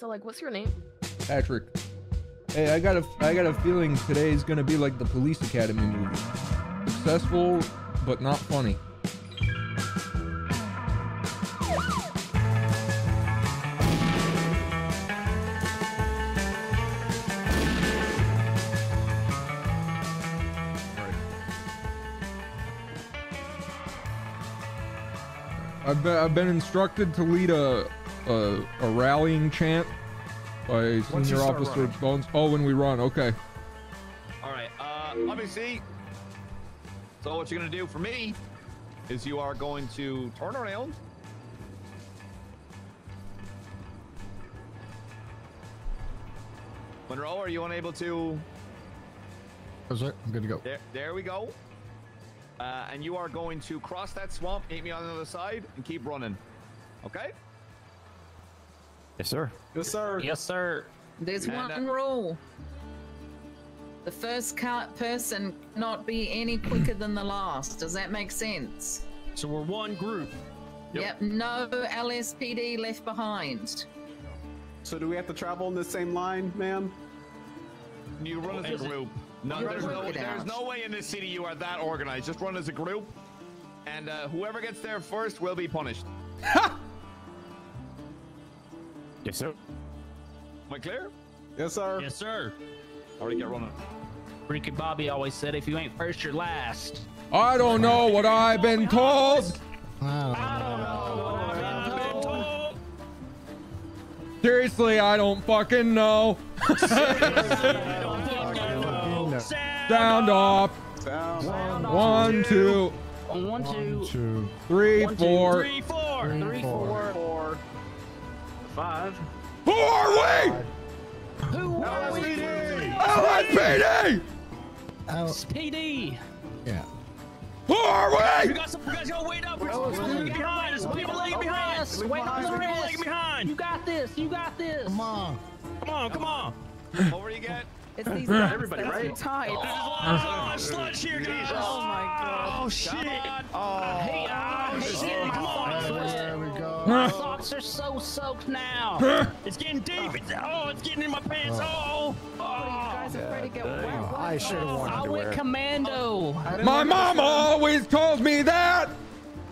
So like, what's your name? Patrick. Hey, I got a I got a feeling today's gonna be like the Police Academy movie. Successful, but not funny. I've been, I've been instructed to lead a a, a rallying chant by Senior Officer running. Bones. Oh, when we run, okay. All right. Uh, let me see. So what you're gonna do for me is you are going to turn around. Monroe, are you unable to? That's it. I'm good to go. There, there we go. Uh, and you are going to cross that swamp, meet me on the other side, and keep running. Okay? Yes, sir. Yes, sir. Yes, sir. There's And, one uh, rule. The first car- person cannot be any quicker than the last. Does that make sense? So we're one group. Yep. No LSPD left behind. So do we have to travel in the same line, ma'am? You run as a group. No, there's no, there's no way in this city you are that organized. Just run as a group, and uh, whoever gets there first will be punished. Yes, sir. Am I clear? Yes, sir. Yes, sir. Already got running. Ricky Bobby always said, if you ain't first, you're last. I don't know what I've been told. I don't know what I've been told. Seriously, I don't fucking know. Sound off. Sound. One, two, One, two, Two. three, one, two, four. three, four. Three, Three, four. Four, four, five. Who are we? Who are we? LSPD. Out. PD. Yeah. Who are We we? got some. We guys gotta wait up. We're lagging behind. There's some people lagging behind. Wait There's on some the people rest. lagging behind. You got this. You got this. Come on. Come on, come on. What were you get? It's these guys Everybody, that's right? tied. There's a lot of oh, uh-huh. sludge here, guys. Oh my god. Oh shit. Oh, Hey, oh shit. Come on. There we go. My socks are so soaked now. It's getting deep. It's, oh, it's getting in my pants. Oh. oh. What are you guys oh. afraid to get wet? I should have worn I went underwear. commando. My mama always told me that.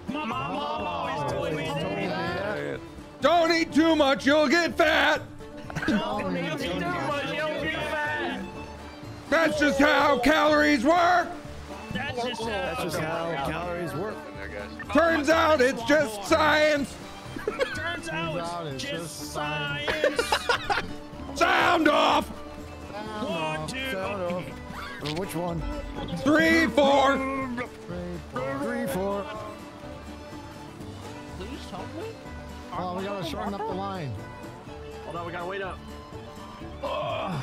My mom always told me that. Don't eat too much, you'll get fat. Don't need to do much. You don't get fat. That's just how calories work. That's just That's just how calories work. Turns out it's just science. Turns out out it's it's just just science. Sound off. One, two. Sound off. Or Which one? Three, four. Three, four. Please help me. Oh, we gotta shorten up the line. Hold on, we gotta wait up. All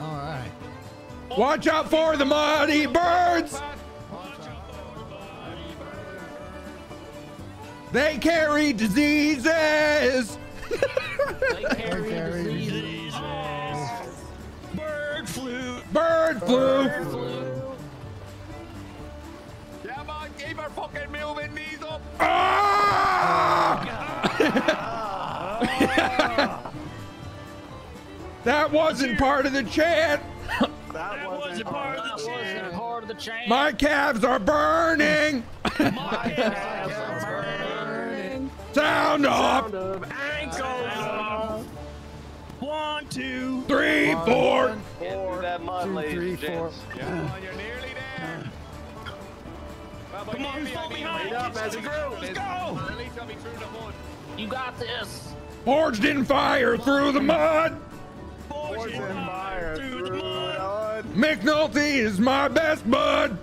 right. Watch out for the muddy birds. They carry diseases. They carry carry diseases. Bird flu. Bird flu. Come on, keep her fucking moving knees up. Ah! that wasn't part of the chant. That wasn't part of That the wasn't chant. part of the chain. My calves are burning. My calves are burning. Sound off. Ankles. One, two. Three, four. Four. That mud, Two, ladies three, four. gents. Come on, you're nearly there. Well, Come on, maybe who's I falling mean, behind? up as a group. group. Let's go. Or at least I'll be through the mud. You got this. Forged in fire through the mud. Fortune Poison fire through the mud. McNulty is my best bud.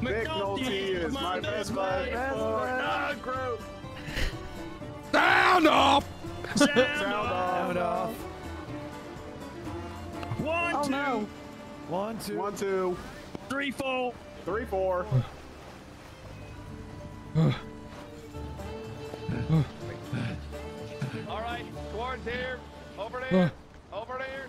McNulty is my best bud. Nah, group. Sound off. Sound Sound off. off. One, Oh two, no. One, two. One, two, three, four. three, four. All right, towards here. Over there. Over there.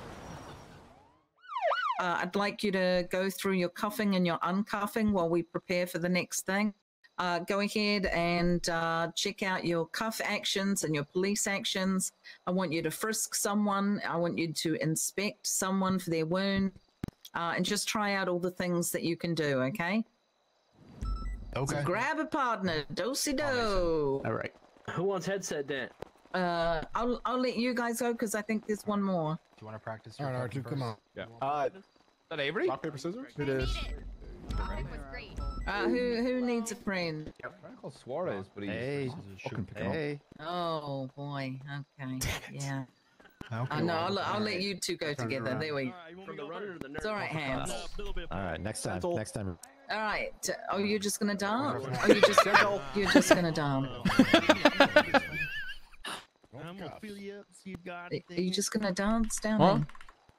Uh, I'd like you to go through your cuffing and your uncuffing while we prepare for the next thing. Uh, go ahead and uh, check out your cuff actions and your police actions. I want you to frisk someone. I want you to inspect someone for their wound, uh, and just try out all the things that you can do. Okay. Okay. Grab a partner, dosey do. All right. Who wants headset then? Uh, I'll I'll let you guys go because I think there's one more. Do you want to practice? All right, R2, come on. Yeah. Uh, Is that Avery? rock paper scissors. It is. Uh, who who needs a friend? I'm call Suarez, but he's Hey, fucking picking up. hey. Oh boy. Okay. Yeah. Okay. I know. I'll, I'll let you two go together. There we. From the the. It's all right, hands. All right. Next time. Pencil. Next time. All right. Oh, you're just gonna dance? Oh, you're just you're just gonna dance? You're you just gonna dance down Huh?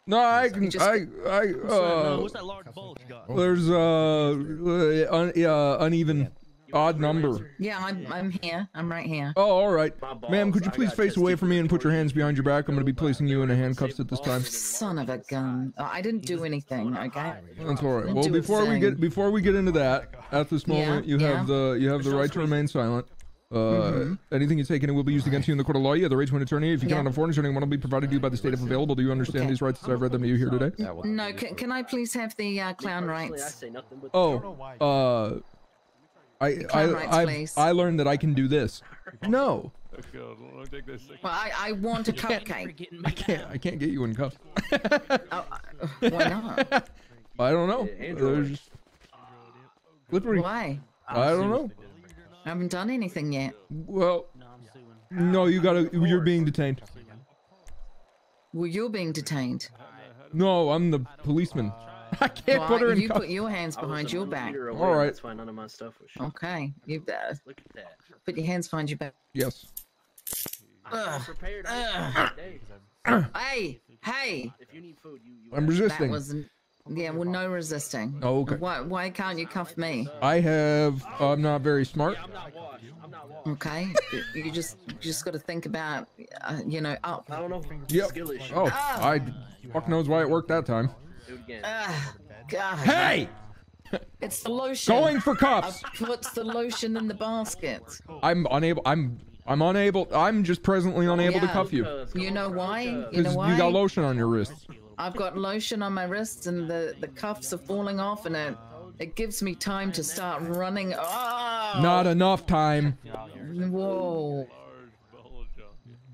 There? No, I can. just- I. I. Uh, that large bulge got? there's uh, uh, un, uh, uneven, odd number. Yeah, I'm I'm here. I'm right here. Oh, all right, ma'am. Could you please face away from me and put your hands behind your back? I'm going to be placing you in handcuffs at this time. Son of a gun! Oh, I didn't do anything. Okay. That's all right. Well, before we get before we get into that, at this Yeah, moment, you yeah. have the you have the right to remain silent. Uh, anything you take can and will be used against you in the court of law. You have the right to an attorney. If you Yeah. cannot afford an attorney, one will be provided to you by the state if available. Do you understand Okay. these rights as I've read them to you here today? No, can, can I please have the uh, clown Personally, rights? say nothing but Oh, uh, I I rights, I. I learned that I can do this. No, Well, I, I want a cupcake. I can't. I can't get you in cuffs. Oh, uh, why not? I don't know. They're just slippery. Why? I don't know. I haven't done anything yet. Well, no, you gotta. You're being detained. Well, you're being detained. No, I'm the policeman. I can't Why? put her in you cuffs. put your hands behind your back. All right. That's why none of my stuff was shot. Okay, you better Look at that. put your hands behind your back. Yes. I'm prepared. Ugh. Hey, Hey, hey, if you need food, you. you I'm resisting. that resisting. was yeah. Well, no resisting. Oh, okay. Why? Why can't you cuff me? I have. I'm not very smart. I'm not washed. I'm not washed. Okay, you- you just you just got to think about, uh, you know, up. I don't know. Yep. Skill. Oh, Ah. I. Fuck knows why it worked that time. Do it again. Ah, God, Hey, it's the lotion. going for I cuffs. put the lotion in the basket. I'm unable. I'm. I'm unable. I'm just presently unable to cuff you You know why? You because know why? you got lotion on your wrists. I've got lotion on my wrists and the, the cuffs are falling off and it it gives me time to start running. Oh! Not enough time. Whoa.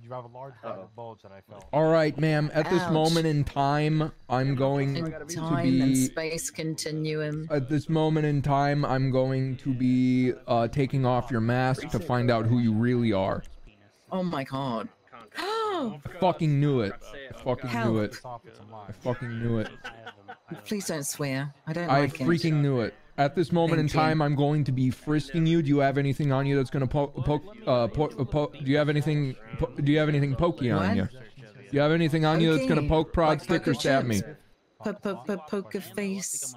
You have a large bulge that I felt. All right, ma'am. At this Ouch. moment in time, I'm going In to time and be. space continuum. At this moment in time, I'm going to be uh, taking off your mask to find out who you really are. Oh my god. I fucking knew it. I fucking Help. knew it. Soft, it's a lot. I fucking knew it. Please don't swear. I don't I like it. freaking knew it. At this moment in Thank you. time, I'm going to be frisking you. Do you have anything on you that's gonna poke? poke uh, po- uh, po- do you have anything? Po- do you have anything pokey on What? you? Do you have anything on you that's gonna poke, prod, Like stick, or stab me? chips? Po- po- po- Poker face.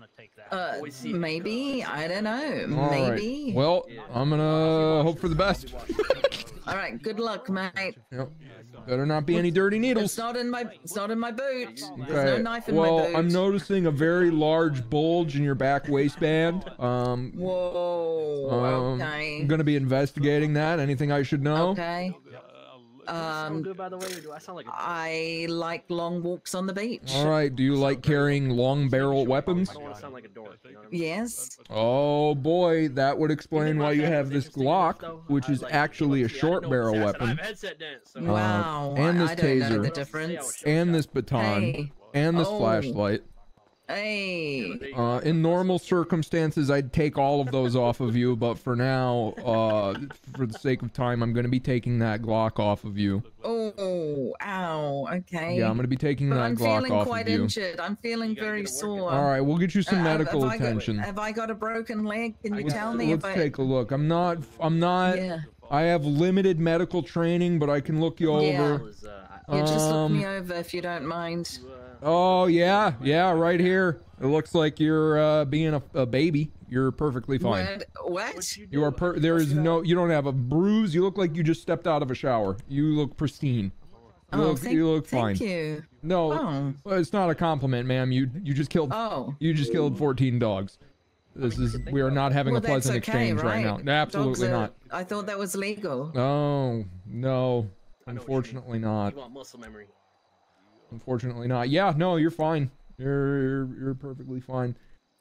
Uh, maybe. I don't know. All right. Maybe. Well, I'm gonna hope for the best. All right. Good luck, mate. Yep. Better not be any dirty needles. It's not in my. It's not in my boot. There's no Okay. knife in Well, my boot. I'm noticing a very large bulge in your back waistband. Um, Whoa. um, okay. I'm gonna be investigating that. Anything I should know? Okay. Sound Um, good, by the way, or do I sound like a I like long walks on the beach. All right. Do you like carrying long barrel weapons? I don't want to sound like a dork. You know I mean? Yes. Oh boy, that would explain why you have this Glock, which is actually a short barrel weapon, headset dance. So Wow. Uh, and this I don't know taser. and this baton, Hey. and this Oh. flashlight. Hey. Uh, in normal circumstances, I'd take all of those off of you, but for now, uh, for the sake of time, I'm going to be taking that Glock off of you. Oh. Ow. Okay. Yeah, I'm going to be taking But that I'm Glock feeling off quite of you. injured. I'm feeling very sore. All right, we'll get you some Uh, medical have I got- attention. have I got a broken leg? Can you Let's- tell me Let's if take a look. I'm not. I'm not. Yeah. I have limited medical training, but I can look you Yeah. over. Was, Yeah, just look Um, me over if you don't mind. Oh yeah, yeah, right here. It looks like you're uh, being a, a baby. You're perfectly fine. What? What? You are per. There is no. You don't have a bruise. You look like you just stepped out of a shower. You look pristine. You Oh, look. thank, you look fine. thank you. No, Oh. well, it's not a compliment, ma'am. You you just killed. Oh. You just killed 14 dogs. This is we are not having well, a pleasant okay, exchange right, right? now. Absolutely are- not. I thought that was legal. No, no. I you. Unfortunately not. You want muscle memory. Unfortunately not. Yeah, no, you're fine. You're you're, you're perfectly fine.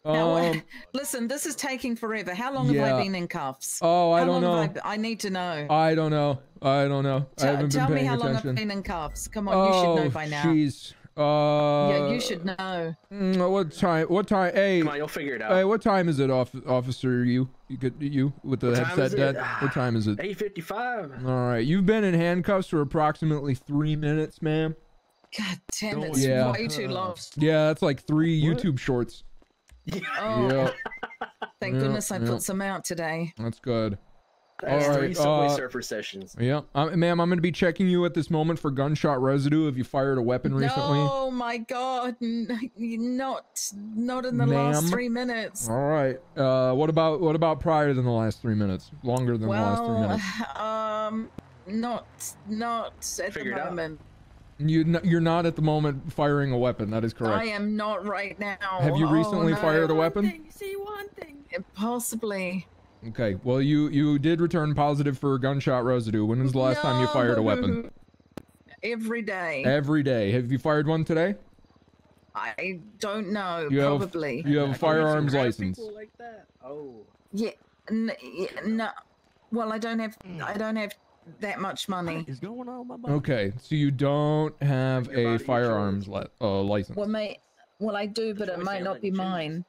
Now, Um. listen, this is taking forever. How long have. I been in cuffs? Oh, I how don't know. I, I need to know. I don't know. I don't know. I Tell- haven't tell been me paying how long. I've been in cuffs. Come on, you should know by now. Jeez. Uh. yeah, you should know. mm, What time? What time? Hey. Come on, you'll figure it out. Hey, what time is it, off, officer? You, you could, you with the What headset is. What time is it? 855. All right, you've been in handcuffs for approximately three minutes, ma'am. God damn, Don't- it's Yeah. way too long. Yeah, that's like three What? YouTube shorts. Oh, Yeah, thank Yeah, goodness I yeah. put some out today. that's good. That's All three Subway uh, Surfer sessions. Yeah, uh, ma'am, I'm gonna be checking you at this moment for gunshot residue. Have you fired a weapon recently? Oh my God, n- not not in the last three minutes. All right. Uh, what about what about prior than the last three minutes? Longer than the last three Well, minutes. um, not not at Figure it the out. You n- you're not at the moment firing a weapon. That is correct. I am not right now. Have you Oh, recently no. fired a weapon? See one thing. Possibly. Okay. Well, you you did return positive for gunshot residue. When was the last time you fired a weapon? Every day. Every day. Have you fired one today? I don't know. You have- probably. You have a firearms license. People like that. Oh. Yeah. N- yeah, no. Well, I don't have. I don't have that much money. What is going on, my boy? Okay. So you don't have a firearms li- uh, license. Well, may. Well, I do, but it might not be choose. mine.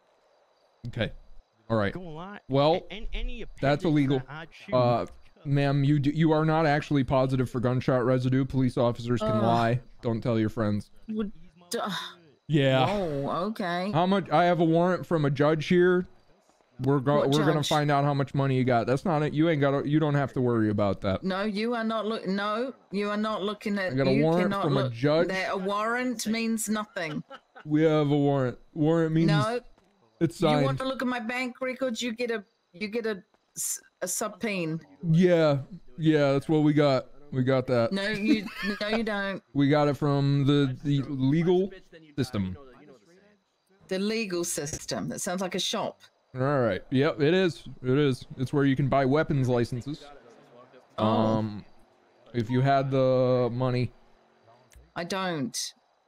Okay. All right. Well, A- any, any that's illegal. that I choose Uh, ma'am, you do, you are not actually positive for gunshot residue. Police officers can Ugh. lie. Don't tell your friends. Would. Duh. Yeah. Oh, okay. How much? I have a warrant from a judge here. We're go- What we're gonna find out how much money you got. That's not it. You ain't got. to You don't have to worry about that. No, you are not look. No, you are not looking at. I got a you warrant cannot from a judge. That a warrant means nothing. We have a warrant. Warrant means No, it's you want to look at my bank records? You get a. You get a. A subpoena. Yeah, yeah, that's what we got. We got that. No, you. no, you don't. We got it from the the legal system. The legal system. That sounds like a shop. All right. Yep, it is. It is. It's where you can buy weapons licenses. Oh. Um, if you had the money. I don't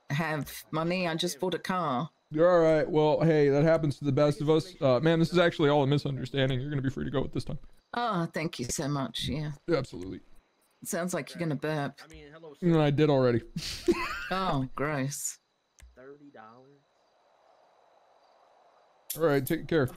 have money. I just bought a car. All right. Well, hey, that happens to the best of us. Uh, man, this is actually all a misunderstanding. You're gonna be free to go at this time. Oh, thank you so much. Yeah. Absolutely. Sounds like you're gonna burp. I mean, hello, Mm, I did already. Oh, gross. thirty dollars. All right. Take care.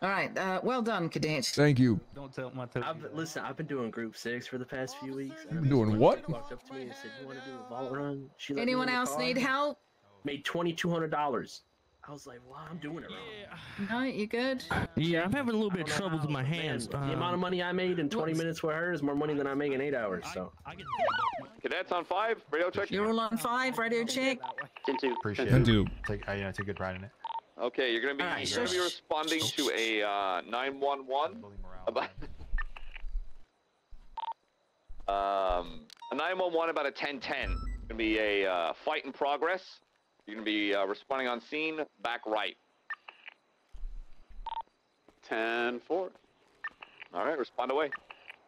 All right. Uh, well done, cadet. Thank you. Don't tell my toes. I've listen. I've been doing group six for the past few weeks. and Been doing what? Walked up to me and said, "You want to do a vault run?" She let me Anyone else need help? Made twenty two hundred dollars. I was like, "Well, I'm doing it wrong." No, you good? Yeah, I'm having a little bit of don't know troubles with my but man, hands. the amount of money I made in 20 minutes with her is more money than I make in eight hours. So I, I can Cadets on five. Radio check. You're all on five. Radio check. Appreciate Can it. do. Take, uh, yeah, take good pride in it. Okay, you're gonna be All right, you're gonna be shush. responding to a uh, 911 Building about um a 911 about a 1010. It's gonna be a uh, fight in progress. You're gonna be uh, responding on scene. Back right. 10 4. All right, respond away.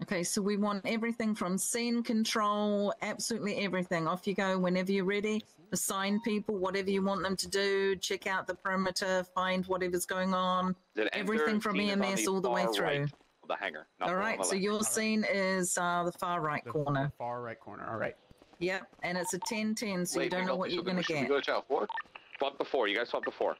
Okay, so we want everything from scene control, absolutely everything. Off you go whenever you're ready. Assign people whatever you want them to do. Check out the perimeter. Find whatever's going on. Everything from scene is on EMS all the way through. right the hangar. not All the one right, on the so left. your scene is uh, the far right The corner. Far right corner. All right. Yep, and it's a 10-10, so you don't know what you're going to should we get. Go to channel four. Swap the four. You guys swap the four.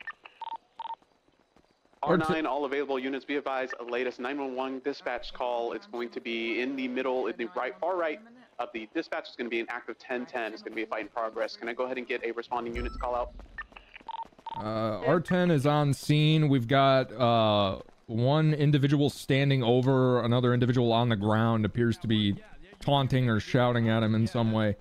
Or R9, all available units be advised, a latest 911 dispatch call. It's going to be in the middle, in the right, far right of the dispatch. It's going to be an active 1010. It's going to be a fight in progress. Can I go ahead and get a responding unit to call out? Uh, R10 is on scene. We've got uh, one individual standing over another individual on the ground. Appears to be taunting or shouting at him in some way.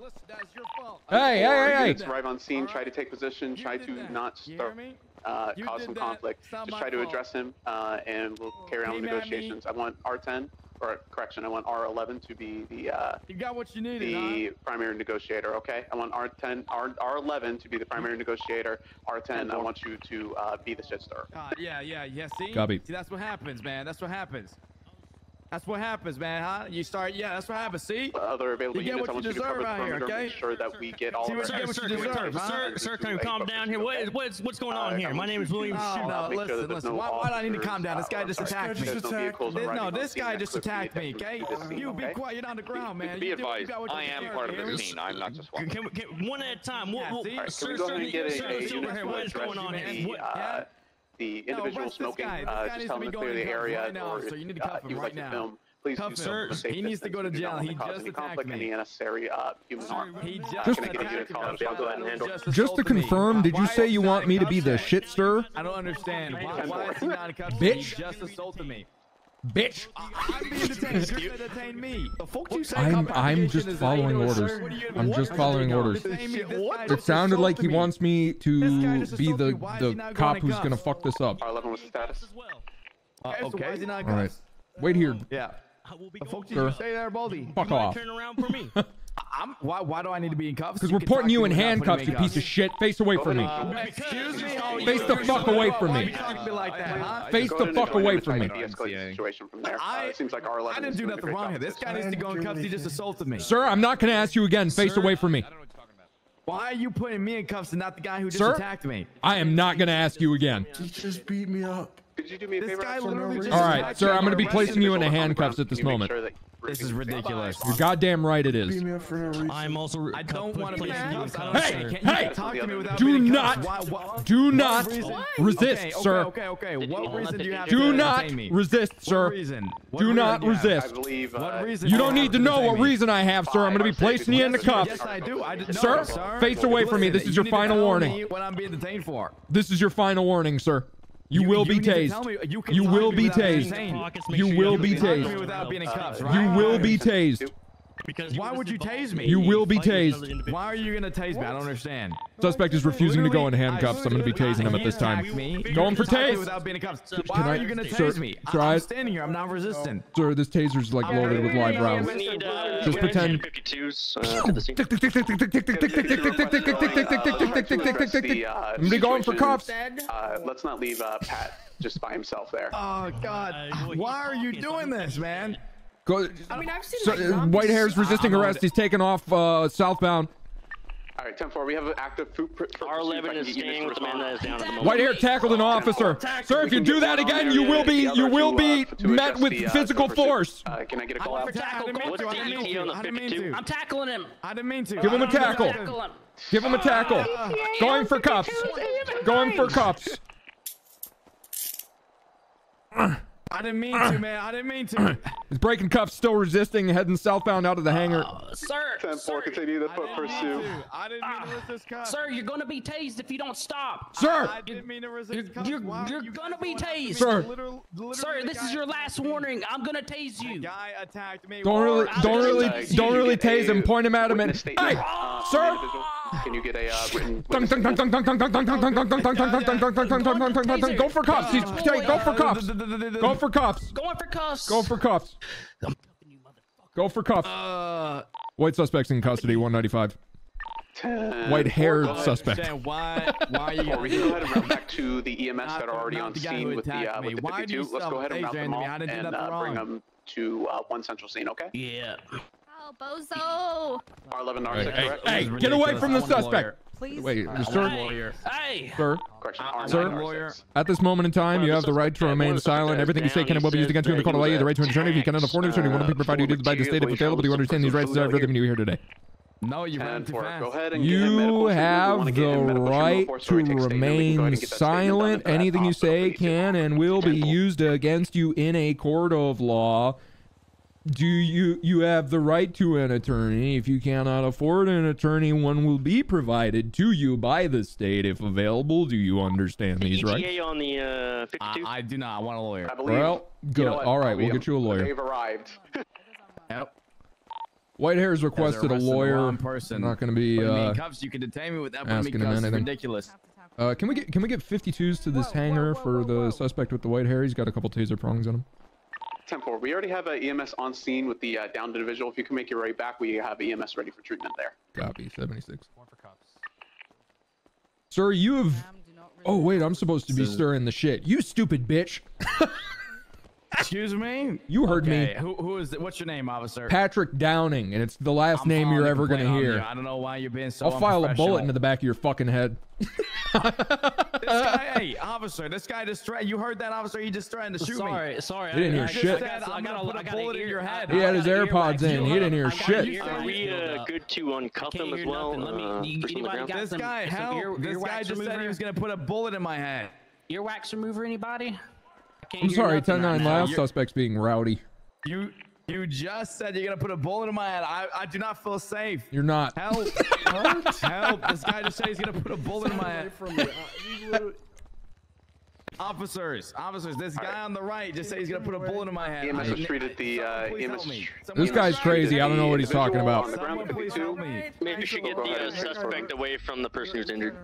Hey, hey, hey, hey! Units arrive on scene, try to take position, uh, try to not start, uh, cause some conflict. Just try to address him, uh, and we'll oh, carry on the negotiations. I want R10, or correction, I want R11 to be the, uh, you got what you needed, the huh? primary negotiator, okay? I want R10, R, R11 to be the primary negotiator. R10, I want you to, uh, be the shit star. Uh, yeah, yeah, yeah, see? Copy. See, that's what happens, man. That's what happens. That's what happens, man. Huh? You start, yeah. That's what happens. See, other available you get units, what you deserve you out here. Okay, make sure that we get all. See what, sir, sir, you deserve, huh? sir, sir, can you calm down here? What is what's what's going on uh, here? My name is William. Oh, no, listen, sure listen. No why, why do I need to calm down? This guy just attacked me. No, this guy just attacked me. Okay, you be quiet. You're on the ground, man. Be advised, I am part of the scene. I'm not just one. One at a time. Sir, sir, sir, over. What is going on here? the individual no, smoking, this this uh, just tell him to clear the area, right now, if, so you need to cuff uh, him right like now. Film, please cuff him. He needs to go to jail. He just attacked me. Any unnecessary uh, human harm. He just attacked me. Just to confirm, did you say you want me to be the shit stir? I don't understand. Why is he not cuffed? Bitch. He just assaulted me. Bitch. I'm I'm just following orders. I'm just following orders. It sounded like he wants me to be the the cop who's gonna fuck this up. With status. okay. All right. Wait here. Yeah. Stay there, Baldy? Fuck off. Turn around for me. I'm, why, why do I need to be in cuffs? Because we're putting you in handcuffs, you piece of shit. Face away from me. Face the fuck away from me. Face the fuck away from me. I didn't do nothing wrong here. This guy needs to go in cuffs. He just assaulted me. Sir, I'm not going to ask you again. Face away from me. Why are you putting me in cuffs and not the guy who just Sir, attacked me? I am not going to ask you again. He just beat me up. Could you do me a this favor? Guy literally just All right, sir, I'm going to be placing you in handcuffs at this moment. Sure this is ridiculous. You're goddamn right it is. I'm also. I don't want to be Hey, hey! Do not, do not resist, sir. Okay, okay, What reason do you have Do not resist, sir. Do not resist. What reason? You don't need to know what reason I have, sir. I'm going to be placing you in the cuffs. Sir, face away from me. This is your final warning. What I'm being detained for. This is your final warning, sir. You, you will be tased. You will be tased. You will be tased. You will be tased. Because Why would you tase me? You will be tased. Why are you going to tase what? me? I don't understand. Suspect is refusing to go in handcuffs. I'm going to be tasing him at this time. Going for tase. Without being in cuffs. Why are you going to tase me? I'm standing here. I'm not resistant. Sir, this taser's like loaded with live rounds. Just pretend. I'm going to go in for cuffs. Let's not leave Pat just by himself there. Oh, God. Why are you doing this, man? Go, I mean, I've seen so, like uh, White Hair's resisting arrest. He's taken off uh, southbound. All right, 10-4, we have an active foot... R11 is staying with the man that is down at the moment. White hair tackled an officer. Sir, if you do that again, you will be you will be met with physical force. can I get a call out? What's the ETA on the 52? I'm tackling him. I didn't mean to. Give him a tackle. Give him a tackle. Uh, Going for cuffs. Going for cuffs. I didn't mean to, man. I didn't mean to. He's breaking cuffs, still resisting, heading southbound out of the uh, hangar. Uh, sir, 10 sir, continue the foot pursuit. I didn't mean to resist ah. cuffs. Sir, you're gonna be tased if you don't stop. Sir, I, I didn't mean to resist cuffs. You're, wow, you're you gonna be tased. Sir, sir, this is your last warning. I'm gonna tase you. The guy attacked me. Don't really, don't really, don't really tase him. Point him at him and hey, sir. Can you get a written? Go for cuffs. Go for cuffs. Go for cuffs. Going for cuffs. Go for cuffs. Go for cuffs. White suspects in custody. 195. White haired suspect. Why, why are you we can go ahead and route back to the EMS that are already on scene with the, uh, with the 52. Let's go ahead and route them all and uh, bring them to uh, one central scene, okay? Yeah. Oh, bozo! R11 Narsic, hey, correct? Hey, get away from the suspect! Please. Wait, sir. Lawyer. Hey, sir. Uh, sir. At this moment in time, you have the right to remain silent. Everything you say can and will be used against you in the court of law. You have the right to an attorney. If you cannot afford an attorney, one will be provided to you by the state if available. Do you understand these rights? Is everything you here today? No, you ran too fast. Go ahead and you have the right to remain silent. Anything you say can and will be used against you in a court of law do you you have the right to an attorney? If you cannot afford an attorney, one will be provided to you by the state if available. Do you understand these rights? On the uh, 52. I, I do not. I want a lawyer. I believe. Well, you good. know All right, we'll get you a lawyer. They've arrived. Yep. White Hair's Guys are requested a lawyer. wrong person. I'm not going to be Putting me in uh, cuffs. You can detain me without putting me asking in him. It's anything. ridiculous. Uh, can we get can we get 52s to this hangar for the suspect with the white hair? He's got a couple taser prongs on him. 10-4, we already have a EMS on scene with the uh, downed individual. If you can make your way back, we have EMS ready for treatment there. Copy. 76. One for cups. Sir, you have. Oh wait, I'm supposed to be stirring the shit. You stupid bitch. Excuse me. You heard me. Okay, Who, who is it? What's your name, officer? Patrick Downing, and it's the last I'm name you're ever gonna complaint on you. hear. I don't know why you're being so. I'll file a bullet into the back of your fucking head. This guy, hey, officer, this guy just threatened. You heard that, officer? He just threatened to shoot sorry, me. sorry. sorry. He didn't I- hear I shit. Said, I I'm gotta- gonna put I a gotta bullet in your head. He had his I got AirPods in. He didn't hear shit. Are we, uh. Good to uncuff Can't him as well. Let me- uh, you- person on the anybody ground. got This guy, some hell, this guy just said he was gonna put a bullet in my head. Earwax remover, anybody? I can't I'm sorry, nothing 10 right 9 now. last suspect's being rowdy. You, you just said you're gonna put a bullet in my head. I, I do not feel safe. You're not. Help! Help! This guy just said he's gonna put a bullet in my head. Officers, officers, this guy on the right just said he's gonna put a bullet in my head. EMS I- has treated the, uh, please help EMS me. This guy's crazy. I don't know what he's talking about. on the ground Someone with please 52. help me. Maybe we should get the uh, suspect away from the person who's injured.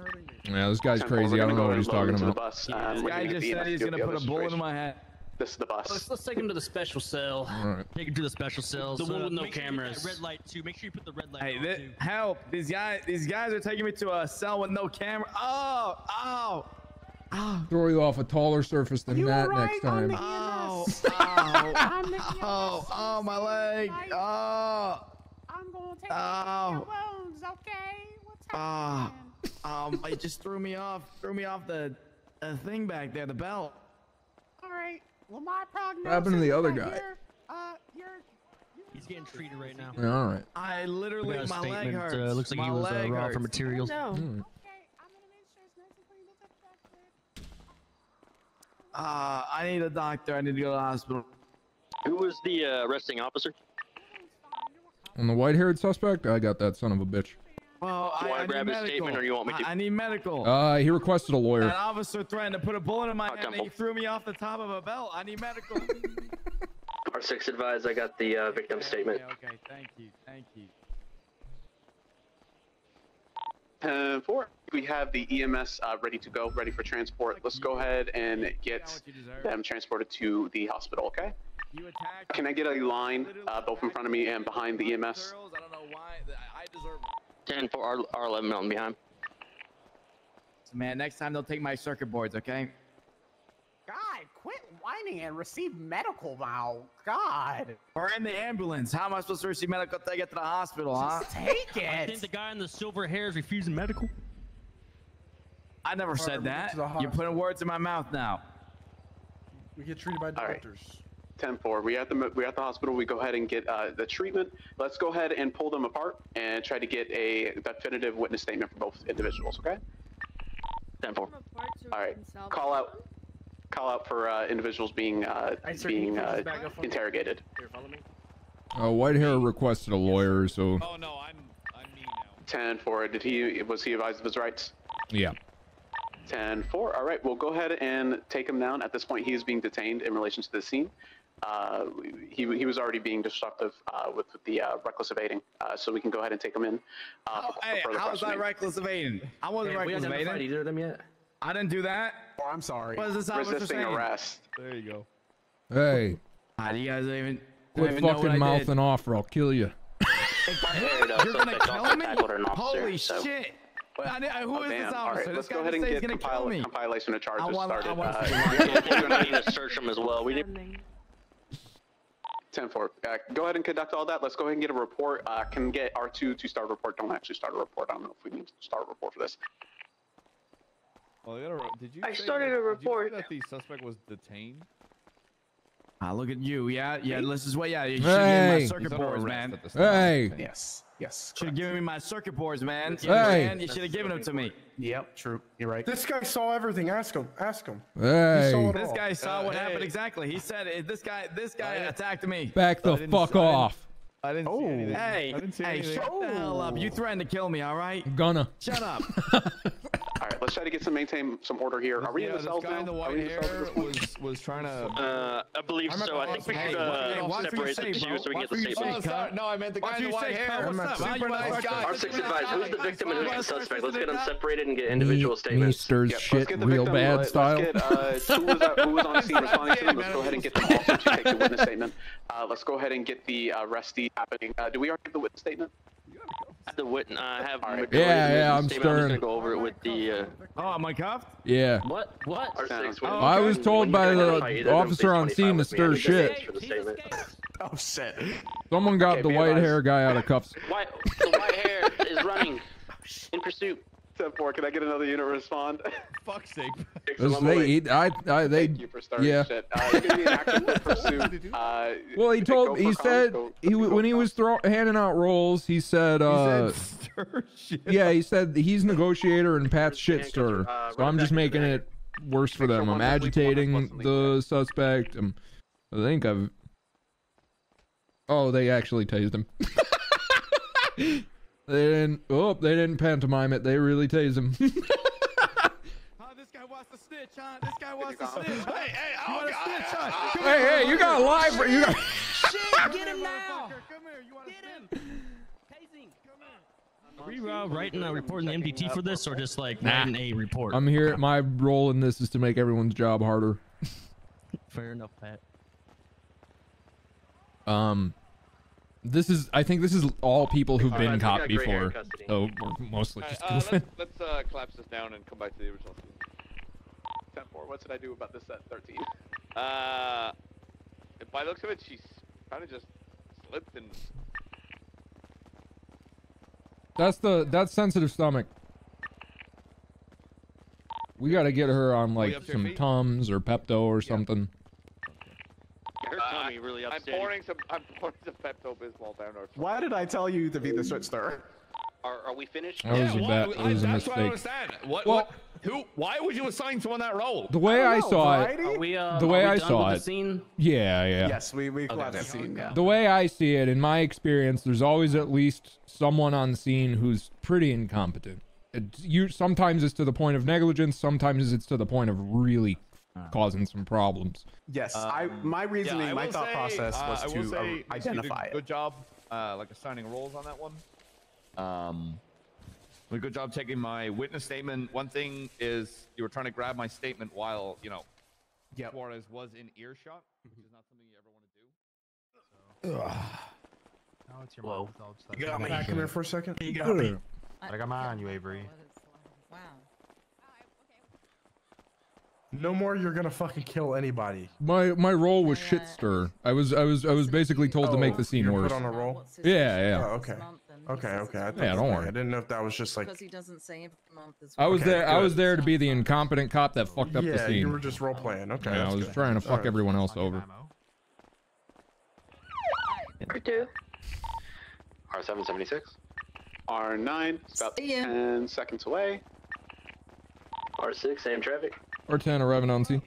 Yeah, this guy's crazy. I don't know what he's talking about. This Um, guy just said he's gonna put a bullet in my head. This is the bus. Let's, let's take him to the special cell. All right. Take him to the special cell. The one with no cameras. red light too. Make sure you put the red light Hey, on thi- too. help! These guys, these guys are taking me to a cell with no camera. Oh, oh, oh, Throw you off a taller surface than that next time. oh, oh, oh, oh, my leg. Oh, I'm gonna take Oh. your wounds, okay? What's Ah, happening? um, it just threw me off. Threw me off the, the thing back there, the belt. All right. Well, my prognosis. happened to the other right guy? Here, uh, you're. He's getting treated right now. Yeah, all right. I We literally, got a my leg hurts. Uh, looks like my he was uh, raw for materials. No. Okay, I'm gonna make sure it's nice and clean. Look up that quick. Ah, I need a doctor. I need to go to the hospital. Who was the uh, arresting officer? On the white-haired suspect, I got that son of a bitch. Well, Do I, I I need grab his medical. statement or you want me to? I, I need medical. Uh, he requested a lawyer. That officer threatened to put a bullet in my head and he threw me off the top of a belt. I need medical. R6 advised. I got the uh, victim statement. Okay, okay, thank you, thank you. 10 4. We have the EMS uh, ready to go, ready for transport. Let's go ahead and get them transported to the hospital, okay? Can I get a line uh, both in front of me and behind the EMS? Girls. I don't know why. I I deserve. 10 for R- R11 mountain behind. Man, next time they'll take my circuit boards, okay? God, quit whining and receive medical now. God. Or in the ambulance. How am I supposed to receive medical till I get to the hospital, huh? Just take I think the guy in the silver hair is refusing medical. I never said that. You're putting words in my mouth now. We get treated by All right. doctors. 10 4. We at the we at the hospital. We go ahead and get uh, the treatment. Let's go ahead and pull them apart and try to get a definitive witness statement for both individuals, okay? 10 4. All right. Call out call out for uh, individuals being uh, Hey, sir, can you being uh, this back up for me? interrogated. Here, follow me. Uh, Whitehair requested a lawyer, so Oh no, I'm I'm me now. 10 4. Did he was he advised of his rights? yeah. 10 4. All right, we'll go ahead and take him down. At this point, he is being detained in relation to the scene. Uh, he, he was already being disruptive uh, with, with the uh, reckless evading, uh, so we can go ahead and take him in. Uh, Oh, for, hey, for how was I reckless evading? I wasn't Hey, we reckless identified evading. either of them yet? I didn't do that. Oh, I'm sorry. What is this officer Resisting arrest. There you go. Hey, How do you guys even, don't quit even know what fucking I did. mouthing off or I'll kill you. You're gonna kill me? tackled an officer, Holy so- shit! Wait, I, I, who Oh, is damn. this All right, officer? let's this go guy ahead and he's get gonna kill compile, me. compilation of charges wanna- I started. wanna- Uh, We're gonna need to search him as well. We did. 10 4. Uh, go ahead and conduct all that. Let's go ahead and get a report. Uh, can get R2 to start a report. Don't actually start a report. I don't know if we need to start a report for this. did you I started a report. that the suspect was detained? Ah, look at you. Yeah, yeah. This is what. Yeah, you should Hey. have given my circuit under boards, man. at. Hey, Yes. Yes. Should have given me my circuit boards, man. You Hey. understand? You should have given them to me. Yep. True. You're right. This guy saw everything. Ask him. Ask him. hey, saw it This all. guy saw Uh, what hey. happened exactly. He said it, this guy. This guy attacked me. back the fuck off. I didn't see anything. Hey, I didn't see hey, anything. shut the hell up. You threatened to kill me, all right? Gonna. Shut up. All right, let's try to get some maintain some order here. Are we in Yeah, the this cells guy now? in the Are white we in the cells at hair this point? was was trying to. Uh, I believe I'm at so. the I think we Hey, should what- uh, hey, watch what you separate say, the two bro. so we Watch get the what you statement. say, cut. No, I meant the Watch guy in the what you white say, hair. cut. What's up? How you super wanna nice start guy. this? R6 advised, who's the victim and who's the suspect? Let's get them separated and get Me, individual me statements. stirs Yep, let's shit get the real victim, bad let- style. Let's get, uh, who, was, uh, who was on scene responding to them? Let's go ahead and get them also to take the witness statement. Uh, let's go ahead and get the arrestee happening. Uh, do we already have the witness statement? The witness. I have. All right. majority of Yeah, yeah, I'm statement. I'm stirring. gonna go over it with the. Uh, Oh, am I cuffed? Yeah. what? What? R6, Oh, I was told by the officer on scene to stir shit. For. Oh shit. Someone got Okay, the white advised. hair guy out of cuffs. White. The white hair is running in pursuit. 10-4, can I get another unit to respond? Fuck's sake. Those- They, eat- I, I, they, Thank you for starting yeah. shit. Uh, it's gonna be an active pursuit. Uh, Well, he told, he comms, said, go- he when he was throw, handing out rolls, he said, uh, Stir shit. yeah, he said he's negotiator and Pat's shit handcuffs stirrer. uh, So I'm just back in the making it worse for them. I'm one of the police want agitating the suspect. I'm, I think I've. Oh, they actually tased him. they didn't. Oh, they didn't pantomime it. They really tased him. Oh, this guy wants to snitch, huh? This guy wants to snitch. Hey, hey, you want to snitch, huh? Come hey, here, hey, you got a live. You got. Shit, get him now. Come here, you want to snitch? Are we uh, writing a report in the MDT for this, or just like Nah. writing a report? I'm here. My role in this is to make everyone's job harder. Fair enough, Pat. Um, this is. I think this is all people who've Alright, been we caught got gray hair in before. custody. So we're mostly Alright, just uh, goofing. let's let's uh, collapse this down and come back to the original scene. 10-4, what should I do about this at 13? Uh, by the looks of it, she's kind of just slipped and That's the that's sensitive stomach. We got to get her on like up to your some? Tums or Pepto or something. Her tummy really I'm upset. pouring some I'm pouring some Pepto Bismol down her. Why did I tell you to be the switch stir? Are, are we finished? That was a what? bad. I- was a that's what I understand. What? Well- what? Who? Why would you assign someone that role? The way I, saw it, Are we, uh, The are way we I done saw with it. The scene? yeah, yeah. Yes, we we collapsed the scene. Yeah. The way I see it, in my experience, there's always at least someone on scene who's pretty incompetent. It, you sometimes it's to the point of negligence, sometimes it's to the point of really causing some problems. Yes, I my reasoning, Yeah, I my thought say, process uh, was I will to say uh, Miss, you did identify it. Good job, uh, like assigning roles on that one. Um, a good job taking my witness statement. One thing is you were trying to grab my statement while you know Yep. Suarez was in earshot, which is not something you ever want to do. Now it's your Whoa. mom. I'll just let You got you me. know. Pat, come here for a second. You got me. I got mine on you, Avery. Wow. No more. You're gonna fucking kill anybody. My my role was shit stir. I was I was I was basically told to oh, make the scene Oh, you're worse. Put on a roll. Yeah, yeah. Oh, okay. month and he Okay, okay. I Yeah, don't worry. I didn't know if that was just like. Because he doesn't say every month is I was Okay, there. I was there to be the incompetent cop that fucked up the Yeah, you were just role playing. Okay. Yeah, I was good. trying to fuck Alright. everyone else over. R2. R776. R9, it's about 10 seconds away. R6, same traffic. Or ten, eleven on scene.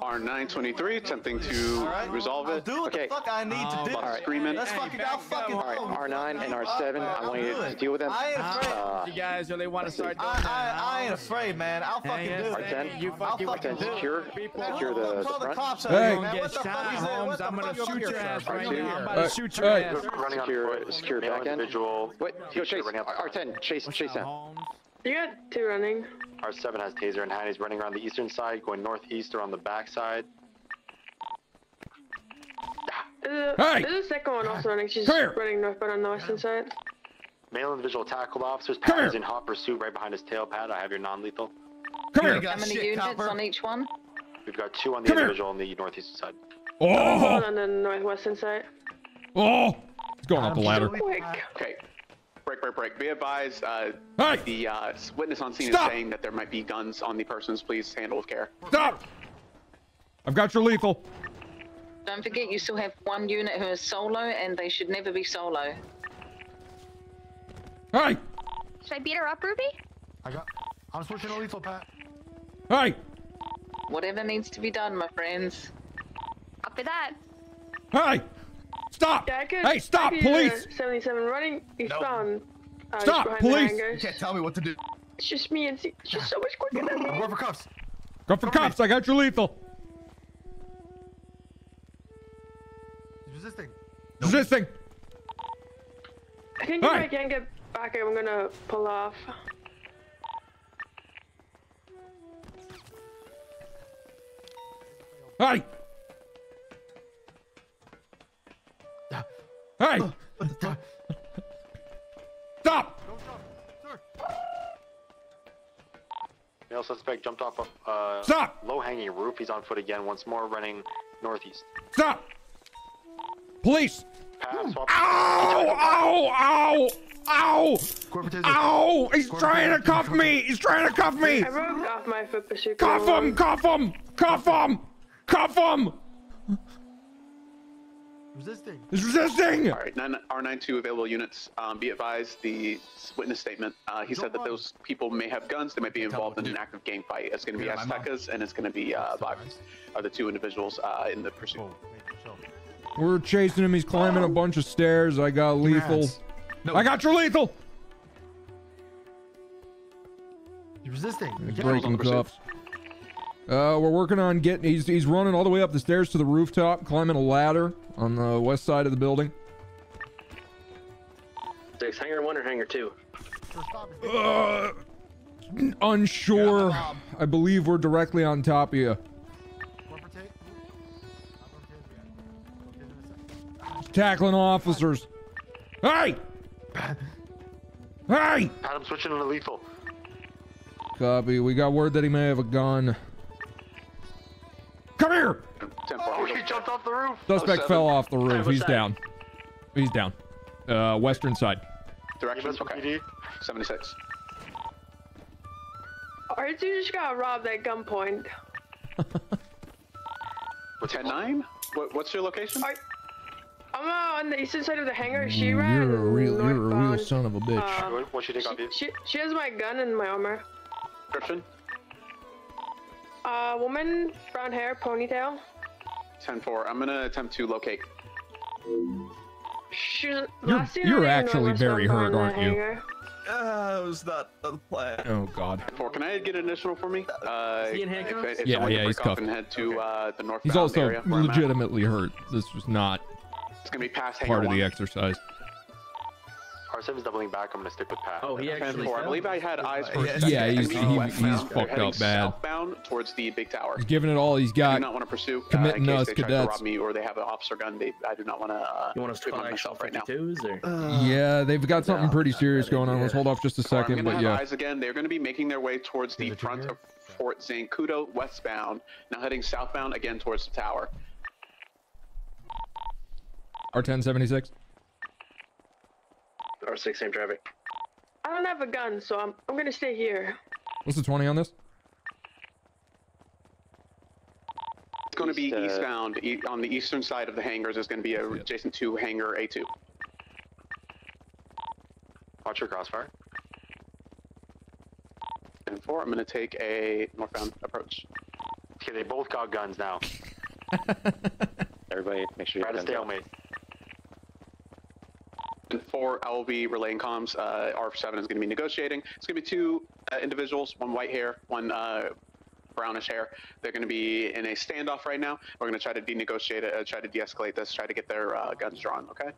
R923, attempting to resolve it. Do what okay. the fuck I need to do. Alright, screaming. That's fucking. I'll fucking. All right, R9 and R7. I want you to deal with them. I ain't afraid. Uh, you guys really want to start doing I. I, I ain't afraid, man. I'll Hey, fucking yes, do thank it. you. You I'll fucking fucking do it. secure, secure the, the Call the front. cops Hey. Here, man. What the fuck is Holmes, I'm gonna shoot your ass right now. I'm about to shoot your hey. ass. Running on Secure, foot. secure back end. individual. Wait, yo, Chase. R10, Chase, Chase down. Holmes. You got two running. R7 has taser in hand. He's running around the eastern side, going northeast or on the backside. There's uh, a, Hey! there's a second one also running. She's Come here. running northbound on the western side. Male individual tackled officers. Come Pat is here. in hot pursuit right behind his tail pad. I have your non-lethal. Come here. How many shit, units copper. on each one? We've got two on the Come here. individual on the northeastern side. Oh! One Oh, on the northwestern side. oh! It's going up the ladder. Quick. Okay. Break, break, break. Be advised, uh, Hey! the uh, witness on scene Stop! is saying that there might be guns on the persons. Please handle with care. Stop! I've got your lethal. Don't forget, you still have one unit who is solo, and they should never be solo. Hey, Should I beat her up, Ruby? I got. I'm switching to lethal, Pat. hey, Whatever needs to be done, my friends. Up for that. hey! Stop! Yeah, I Hey, stop! I Police! uh, 77 running eastbound. Uh, just Stop, behind police! The hangars. You can't tell me what to do. It's just me and Z. She's so much quicker than me. I'm going for cuffs. Go for cuffs. I got your lethal. He's resisting. Resisting. I think if I can't get back, I'm gonna pull off. Hey. Hey. Stop. Male suspect jumped off a uh, Stop! low-hanging roof. He's on foot again, once more running northeast. Stop. Police. Pass. Ow! Ow! Ow! Ow! Ow! He's trying to cuff me! He's trying to cuff me! I broke off my foot pursuit. Cuff him! Cuff him! Cuff him! Cuff him! Resisting. He's resisting! All right, nine, R92 available units. Um, be advised, the witness statement. Uh, he said that those people may have guns. They might be involved in an active gang fight. It's going to be Yeah. Aztecas and it's going to be uh, Vibes are the two individuals uh, in the pursuit. We're chasing him. He's climbing a bunch of stairs. I got lethal. I got your lethal! He's resisting. He's Again. breaking cuffs. Uh, we're working on getting. He's he's running all the way up the stairs to the rooftop, climbing a ladder on the west side of the building. Six, hangar one or hangar two? Uh, unsure. I believe we're directly on top of you. Tackling officers. Hey! Hey! Adam switching to lethal. Copy. We got word that he may have a gun. Jumped off the roof. Suspect fell off the roof. He's that? down. He's down. Uh, western side. Directions? Okay. 76. R2 just got robbed at gunpoint. 10-9? What, what's your location? I'm uh, on the eastern side of the hangar. She Ooh, ran you're a real, you're a real son of a bitch. Uh, What'd she take off you? she, she has my gun and my armor. Description? Uh, woman, brown hair, ponytail. 10-4. I'm going to attempt to locate. She's You're, you're actually very hurt, aren't you? hangar. Uh, it was not the plan. Oh God. 4. Can I get an additional for me? Uh, he in if- handcuffs? if, if Yeah, yeah, he's break cuffed. and head to uh, the northbound He's also area where I'm at. legitimately hurt. This was not It's going to be past part of one. the exercise. R7's doubling back. I'm gonna stick with Pat. Oh, he actually 10-4. I believe I had eyes for Yeah, yeah, he's- They're he- heading he's westbound. They're fucked up bad. Southbound towards the big tower. He's giving it all he's got. I do not want to pursue. committing uh, in case us they try to cadets. rob me or they have an officer gun. They, I do not want to. Uh, You want us to treat call myself right now. 52s or? Uh, Yeah, they've got something pretty serious going on. Let's hold off just a I'm second, going to but yeah. eyes again. They're going to be making their way towards the front of Fort Zancudo westbound. Now heading southbound again towards the tower. R1076. Or six, same traffic. I don't have a gun, so I'm I'm gonna stay here. What's the 20 on this? It's going to be uh, eastbound e- on the eastern side of the hangars. Is going to be a adjacent to hangar A2. Watch your crossfire. And four. I'm going to take a northbound approach. Okay, they both got guns now. Everybody, make sure you Try to have guns out. stalemate. And four, I will be relaying comms. Uh, R7 is going to be negotiating. It's going to be two uh, individuals, one white hair, one uh, brownish hair. They're going to be in a standoff right now. We're going to try to denegotiate it, uh, try to de-escalate this, try to get their uh, guns drawn. Okay.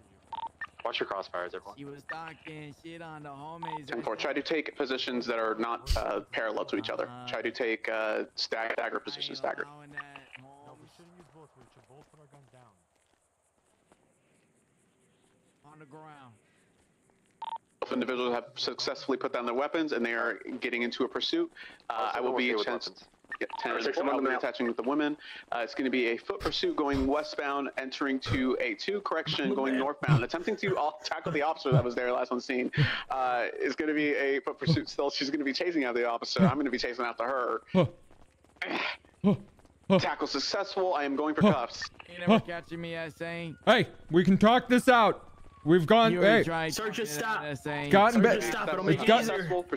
Watch your crossfires, everyone. She was talking shit on the homies. Ten four. Try to take positions that are not uh, parallel to each other. Try to take uh, stag- stagger positions. Stagger. No, we shouldn't use both. We should both put our guns down. On the ground. Individuals have successfully put down their weapons and they are getting into a pursuit. Uh, I will be okay with chance- weapons. Yeah, 10 Alright, six, I'm on I'll the be attaching with the women. Uh, it's going to be a foot pursuit going westbound, entering to A2. Correction, going northbound, attempting to all, tackle the officer that was there last on scene. Uh, is going to be a foot pursuit still. She's going to be chasing after the officer. I'm going to be chasing after her. Tackle successful. I am going for cuffs. You never catching me as saying. Hey, we can talk this out. We've gone. Hey, tried Search and talking stop. to this ain't- gotten better. It'll It's make got-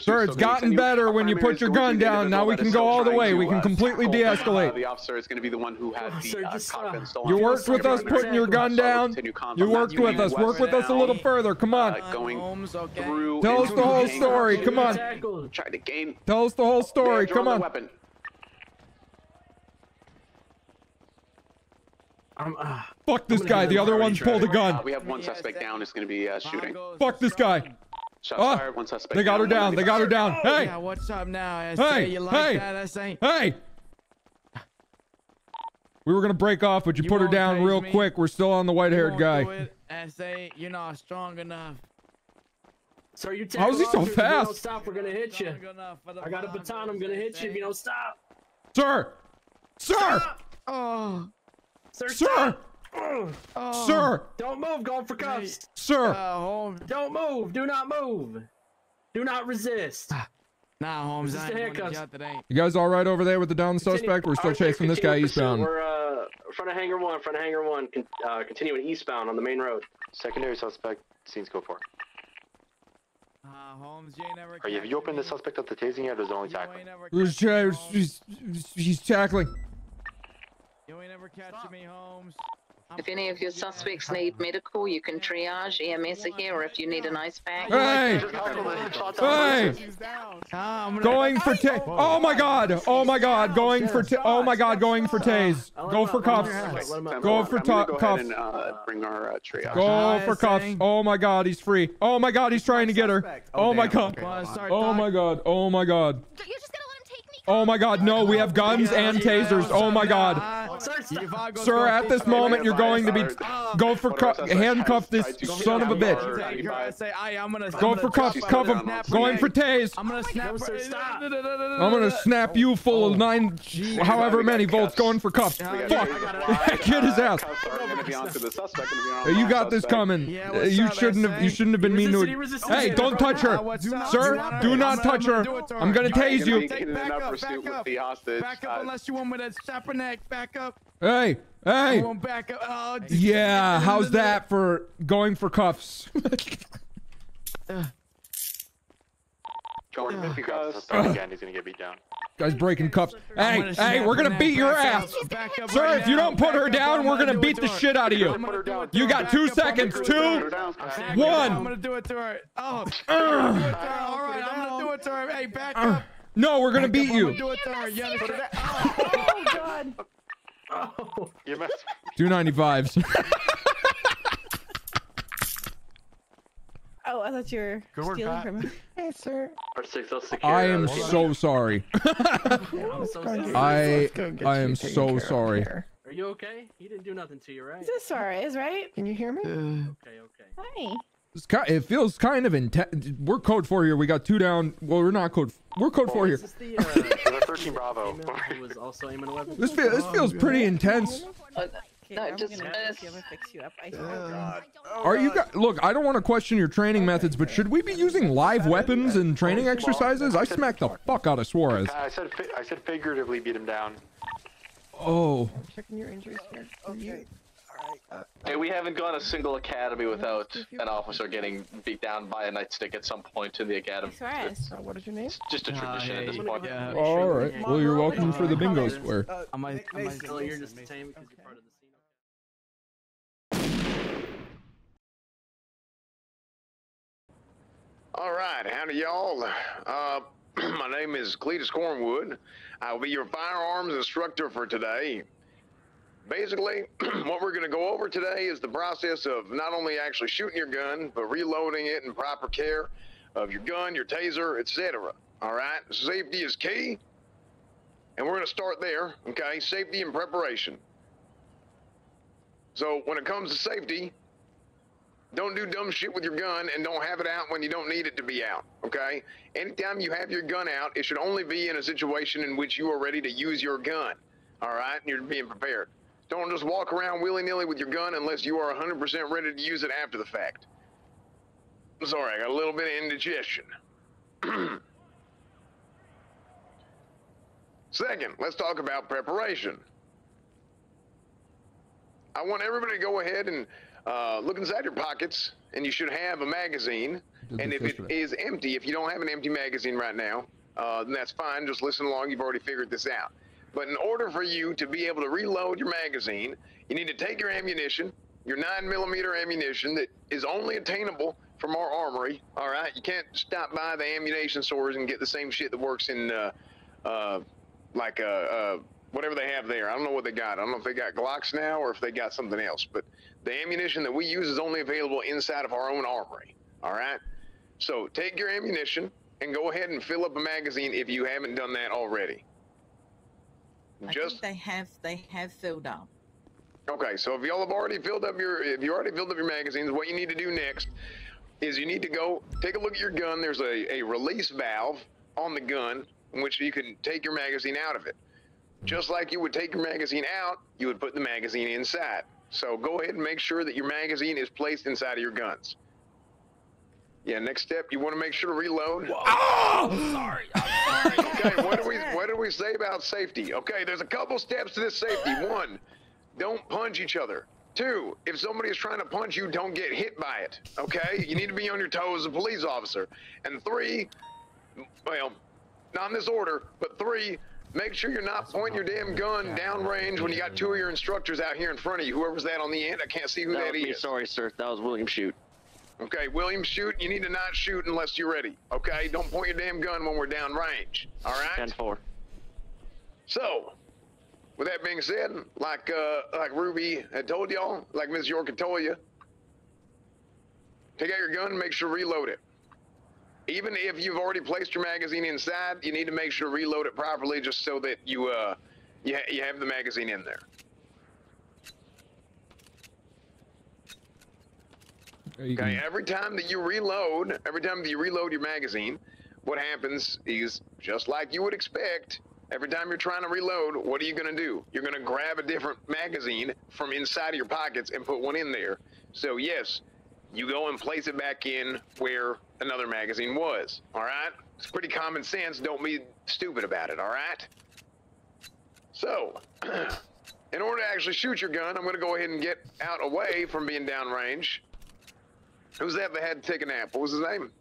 Sir, it's gotten better when you put your gun down. Now we can go all the way. We can completely de-escalate. the officer is going to be the one who had the Sir, uh, just cockpit stop. stolen. You worked with us putting your gun down. You worked with us. Work with us a little further. Come on. Uh, going through. Tell us the whole story. Come on. Try to gain. Tell us the whole story. Come on. I'm, uh, Fuck this I'm guy. The other one's pulled a tried. Uh, gun. we have one suspect down. It's going to be uh, shooting. Fuck this guy. Shots Ah, fired. One suspect. They got her down. They got her down. Hey, Yeah, what's up now? I Hey, You like hey. That, I say. Hey. We were going to break off, but you, you put her down real me. quick. We're still on the white-haired guy. won't. I say you're not strong enough. Sir, you How is he so officers, If don't fast? stop, we're gonna hit you. Strong enough for the I got a baton. I'm gonna hit you if you don't stop. Sir, sir, Oh, Sir, sir, stop. Oh. sir, Don't move. Going for cuffs. sir. Uh, Holmes. Don't move. Do not move. Do not resist. Nah, Holmes. Resist I the ain't going to today. You guys all right over there with the down suspect? We're still chasing this guy eastbound. We're uh, front of hangar one, front of hangar one, con- uh, continuing eastbound on the main road. Secondary suspect, scenes go for. Uh, Holmes, you ain't never. Are you, have you opened the suspect up to tasing yet, or is it only tackling? Who's ch- He's, he's tackling. You ain't ever catching me, Holmes. If any of your suspects need medical, you can triage EMS here, or if you need an ice pack. Hey, hey. Gonna- for ta- Oh my god! Oh my god! Going for ta- Oh my god! Going for tase. Go for cuffs. Go for gonna ta- go ahead cuffs. and uh, bring our uh, triage. Go for cuffs. Oh my god, he's free. Oh my god, he's trying to get her. Oh my god. Oh my god. Oh my god. Oh my god, no, we have guns and tasers. Oh my god. Sir, at this moment, you're going to be. Go for cu- handcuff this son of a bitch. I say, I, I'm gonna. Go I'm for gonna cuffs. Cuff him. Going for tase. I'm gonna snap. I'm gonna snap you full of nine, however many volts. Going for cuffs. Fuck. Get his ass. Cuffs are going to be onto the suspect. and be on Hey, You got this coming. Uh, You shouldn't have. You shouldn't have been mean to it. Hey, don't touch her, sir. Do not touch her. I'm gonna tase you. In an upper pursuit with the hostage. Back up uh, unless you want me to snap her neck. Back up. Hey, I hey. want back up. Oh, Yeah, how's that for going for cuffs? Going if you grab the suspect again, he's gonna get beat down. Guys breaking cuffs. Hey, gonna hey, we're gonna beat your Back ass. up. Back up Sir, right if you don't put her down, we're gonna beat the shit out of you. I'm gonna do it to You got two up. I'm gonna seconds. Two, to her. Back up. one. I'm gonna do it to her. Oh. I'm gonna do it to her. All right, I'm gonna do it to her. Hey, back up. No, we're gonna beat you. gonna do it to her. You understand? Oh God. Oh. You messed. 295s. Oh, I thought you were Good work, stealing Pat. from him. Hey, sir. R6, I'll secure. I uh, am so sorry. I'm so sorry. I I am so sorry. Are you okay? He didn't do nothing to you, right? Is this alright? Is right? Can you hear me? Okay, okay. Hi. It's ki- it feels kind of intense. We're code four here. We got two down. Well, we're not code. We're code four here. Is this the uh, We're 13 Bravo. was also aiming a weapon? This feels this feels pretty intense. Okay, No, just, gonna uh, see if I fix you up. I swear. Are you guys? Look, I don't want to question your training methods, but should we be using live weapons in training exercises? I smacked the fuck out of Suarez. I said I said figuratively beat him down. Oh, Checking your injuries here. Okay. Hey, we haven't gone a single academy without an officer getting beat down by a nightstick at some point in the academy. Suarez. Uh, what is your name? It's just a tradition at this yeah, point. yeah. all right. Well, you're welcome for the bingo square. Am I? Am I? Oh, you're just detained because you're part of the scene. All right, howdy y'all. Uh, my name is Cletus Cornwood. I will be your firearms instructor for today. Basically, what we're going to go over today is the process of not only actually shooting your gun, but reloading it in proper care of your gun, your taser, etc. All right, safety is key, and we're going to start there. Okay, safety and preparation. So when it comes to safety, don't do dumb shit with your gun and don't have it out when you don't need it to be out, okay? Anytime you have your gun out, it should only be in a situation in which you are ready to use your gun, all right? And you're being prepared. Don't just walk around willy-nilly with your gun unless you are 100% ready to use it after the fact. I'm sorry, I got a little bit of indigestion. Second, let's talk about preparation. I want everybody to go ahead and uh, look inside your pockets, and you should have a magazine. Did And if it is empty, if you don't have an empty magazine right now, uh, then that's fine. Just listen along. You've already figured this out. But in order for you to be able to reload your magazine, you need to take your ammunition, your nine millimeter ammunition that is only attainable from our armory. All right, you can't stop by the ammunition stores and get the same shit that works in, uh, uh, like uh, uh, whatever they have there. I don't know what they got. I don't know if they got Glocks now or if they got something else. But the ammunition that we use is only available inside of our own armory. All right. So take your ammunition and go ahead and fill up a magazine if you haven't done that already. I Just think they have they have filled up. Okay, so if y'all have already filled up your if you already filled up your magazines, what you need to do next is you need to go take a look at your gun. There's a, a release valve on the gun in which you can take your magazine out of it. Just like you would take your magazine out, you would put the magazine inside. So go ahead and make sure that your magazine is placed inside of your guns. Yeah, next step, you want to make sure to reload. Oh, sorry. Okay, what do we what do we say about safety? Okay, there's a couple steps to this safety. One, don't punch each other. Two, if somebody is trying to punch you, don't get hit by it. Okay, you need to be on your toes as a police officer. And three, well, not in this order, but three, make sure you're not pointing your damn gun downrange when you got two of your instructors out here in front of you. Whoever's that on the end, I can't see who That that was me, is. sorry, sir. That was William Shoot. Okay, William, shoot. You need to not shoot unless you're ready. Okay, don't point your damn gun when we're down range. All right. 10 4. So, with that being said, like uh, like Ruby had told y'all, like Miss York had told you, take out your gun and make sure reload it. Even if you've already placed your magazine inside, you need to make sure to reload it properly, just so that you uh you, ha- you have the magazine in there. Okay, can- every time that you reload, every time that you reload your magazine, what happens is just like you would expect. Every time you're trying to reload, what are you going to do? You're going to grab a different magazine from inside of your pockets and put one in there. So, yes, you go and place it back in where another magazine was. All right? It's pretty common sense. Don't be stupid about it. All right? So, in order to actually shoot your gun, I'm going to go ahead and get out away from being downrange. Who's that that had to take a nap? What was his name?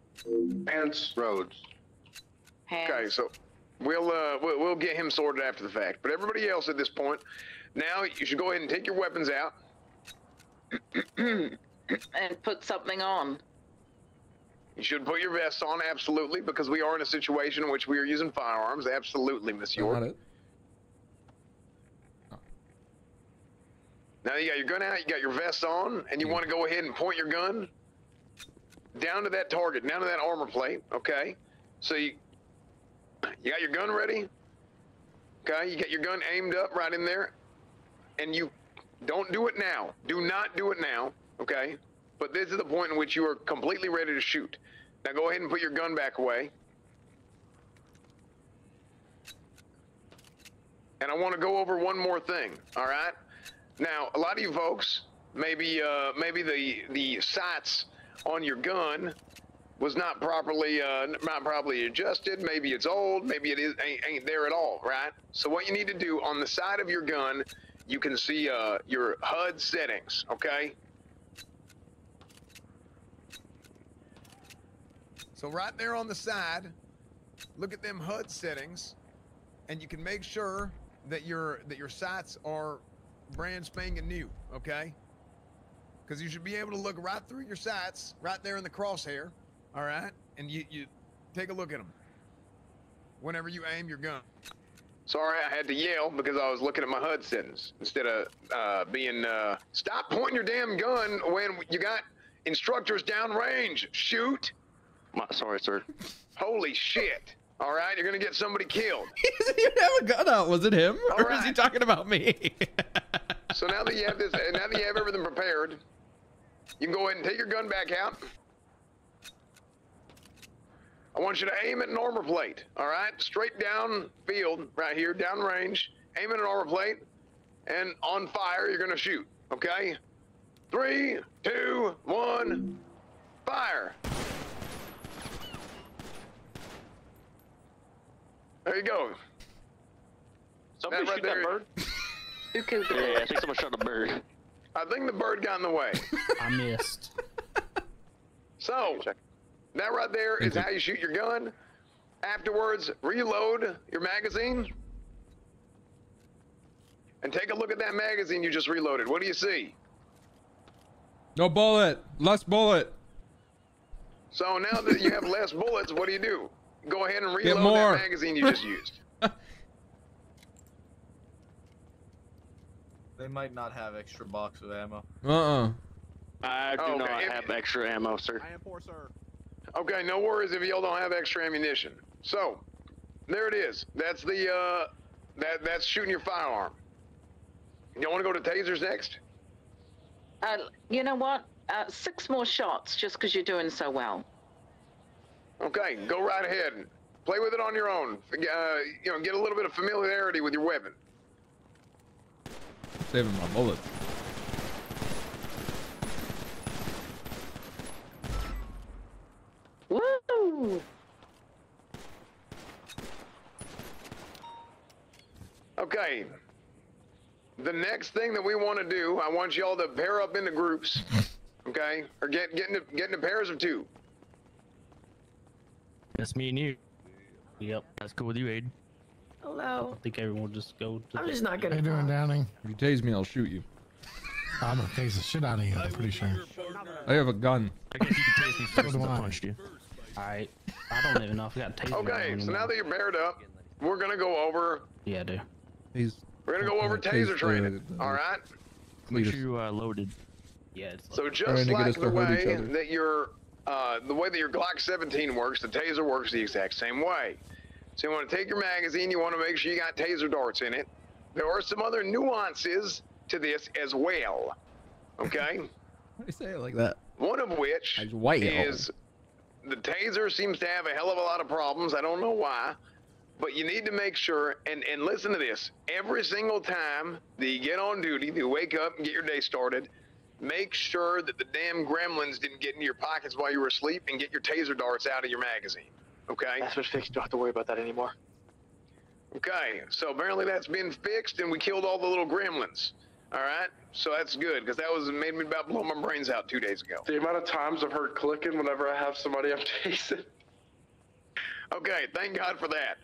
Pants Rhodes. Okay, so we'll, uh, we'll we'll get him sorted after the fact. But everybody else at this point, now you should go ahead and take your weapons out. and put something on. You should put your vests on, absolutely, because we are in a situation in which we are using firearms. Absolutely, Miss York. Got it. Now you got your gun out, you got your vest on, and you want to go ahead and point your gun down to that target, down to that armor plate. Okay, so you you got your gun ready. Okay, you get your gun aimed up right in there, and you don't do it now. Do not do it now. Okay, but this is the point in which you are completely ready to shoot. Now go ahead and put your gun back away. And I want to go over one more thing. All right. Now, a lot of you folks, maybe uh, maybe the the sights on your gun was not properly uh, not properly adjusted. Maybe it's old. Maybe it is ain't, ain't there at all, right? So what you need to do on the side of your gun, you can see uh, your HUD settings. Okay. So right there on the side, look at them HUD settings, and you can make sure that your that your sights are brand spanking new, okay? Because you should be able to look right through your sights, right there in the crosshair, all right? And you, you take a look at them whenever you aim your gun. Sorry, I had to yell because I was looking at my HUD settings instead of uh, being. Uh, Stop pointing your damn gun when you got instructors downrange. Shoot! My, sorry, sir. Holy shit! All right, you're gonna get somebody killed. he doesn't even have a gun out. Was it him? All or is he talking about me? So now that you have this, now that you have everything prepared, you can go ahead and take your gun back out. I want you to aim at an armor plate. All right, straight down field, right here, down range. Aim at an armor plate, and on fire, you're gonna shoot. Okay. Three, two, one, fire. There you go. Somebody That right shoot that bird. Who killed the Yeah, I think someone shot a bird. I think the bird got in the way. I missed. So, that right there is how you shoot your gun. Afterwards, reload your magazine. And take a look at that magazine you just reloaded. What do you see? No bullet. Less bullet. So now that you have less bullets, what do you do? Go ahead and reload that magazine you just used. They might not have extra box of ammo. Uh-uh. I do Okay, not have extra ammo, sir. I am poor, sir. Okay, no worries if y'all don't have extra ammunition. So, there it is. That's the uh that that's shooting your firearm. Y'all want to go to tasers next? Uh, you know what? Uh, six more shots just because you're doing so well. Okay, go right ahead and play with it on your own. Uh, you know, get a little bit of familiarity with your weapon. Saving my bullets. Woo! Okay. The next thing that we want to do, I want y'all to pair up into groups. Okay, or get get into get into pairs of two. That's me and you. Yep, that's cool with you, Aiden. Hello. I think everyone will just go. To I'm the- just not gonna. How you doing, Downing? If you tase me, I'll shoot you. I'm gonna tase the shit out of you. I'm pretty sure. I have a gun. I guess you can tase me So first do since I I. punched you. Alright. I don't even know if I got taste. Okay, so now that you're paired up, we're gonna go over. Yeah, dude. He's. We're gonna go over Uh, tase taser training. the- All right. Make sure you uh, loaded. Yeah, it's So Trying just to get like us to the hurt each way other. that your uh, the way that your Glock 17 works, the taser works the exact same way. So you want to take your magazine, you want to make sure you got taser darts in it. There are some other nuances to this as well. Okay. Why do you say it like that? One of which is the taser seems to have a hell of a lot of problems. I don't know why. But you need to make sure, and, and listen to this. Every single time that you get on duty, you wake up and get your day started, make sure that the damn gremlins didn't get into your pockets while you were asleep and get your taser darts out of your magazine. Okay? That's been fixed. Don't have to worry about that anymore. Okay, so apparently that's been fixed and we killed all the little gremlins. All right? So that's good, because that was made me about blow my brains out two days ago. The amount of times I've heard clicking whenever I have somebody I'm chasing. Okay, thank God for that.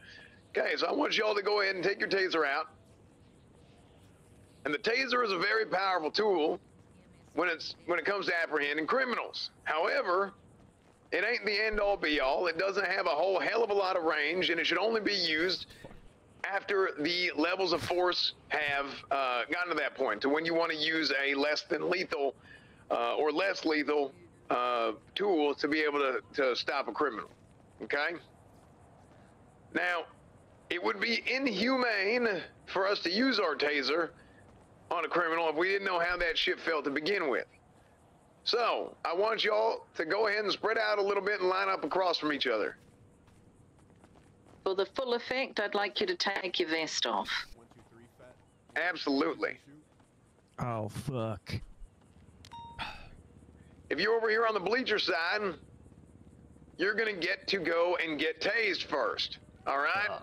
Okay, so I want y'all to go ahead and take your taser out. And the taser is a very powerful tool when it's when it comes to apprehending criminals. However, it ain't the end all be all. It doesn't have a whole hell of a lot of range, and it should only be used after the levels of force have uh, gotten to that point, to when you want to use a less than lethal uh, or less lethal uh, tool to be able to, to stop a criminal. Okay? Now, it would be inhumane for us to use our taser on a criminal if we didn't know how that shit felt to begin with. So, I want y'all to go ahead and spread out a little bit and line up across from each other. For the full effect, I'd like you to take your vest off. Absolutely. Oh fuck. If you're over here on the bleacher side, you're gonna get to go and get tased first. All right.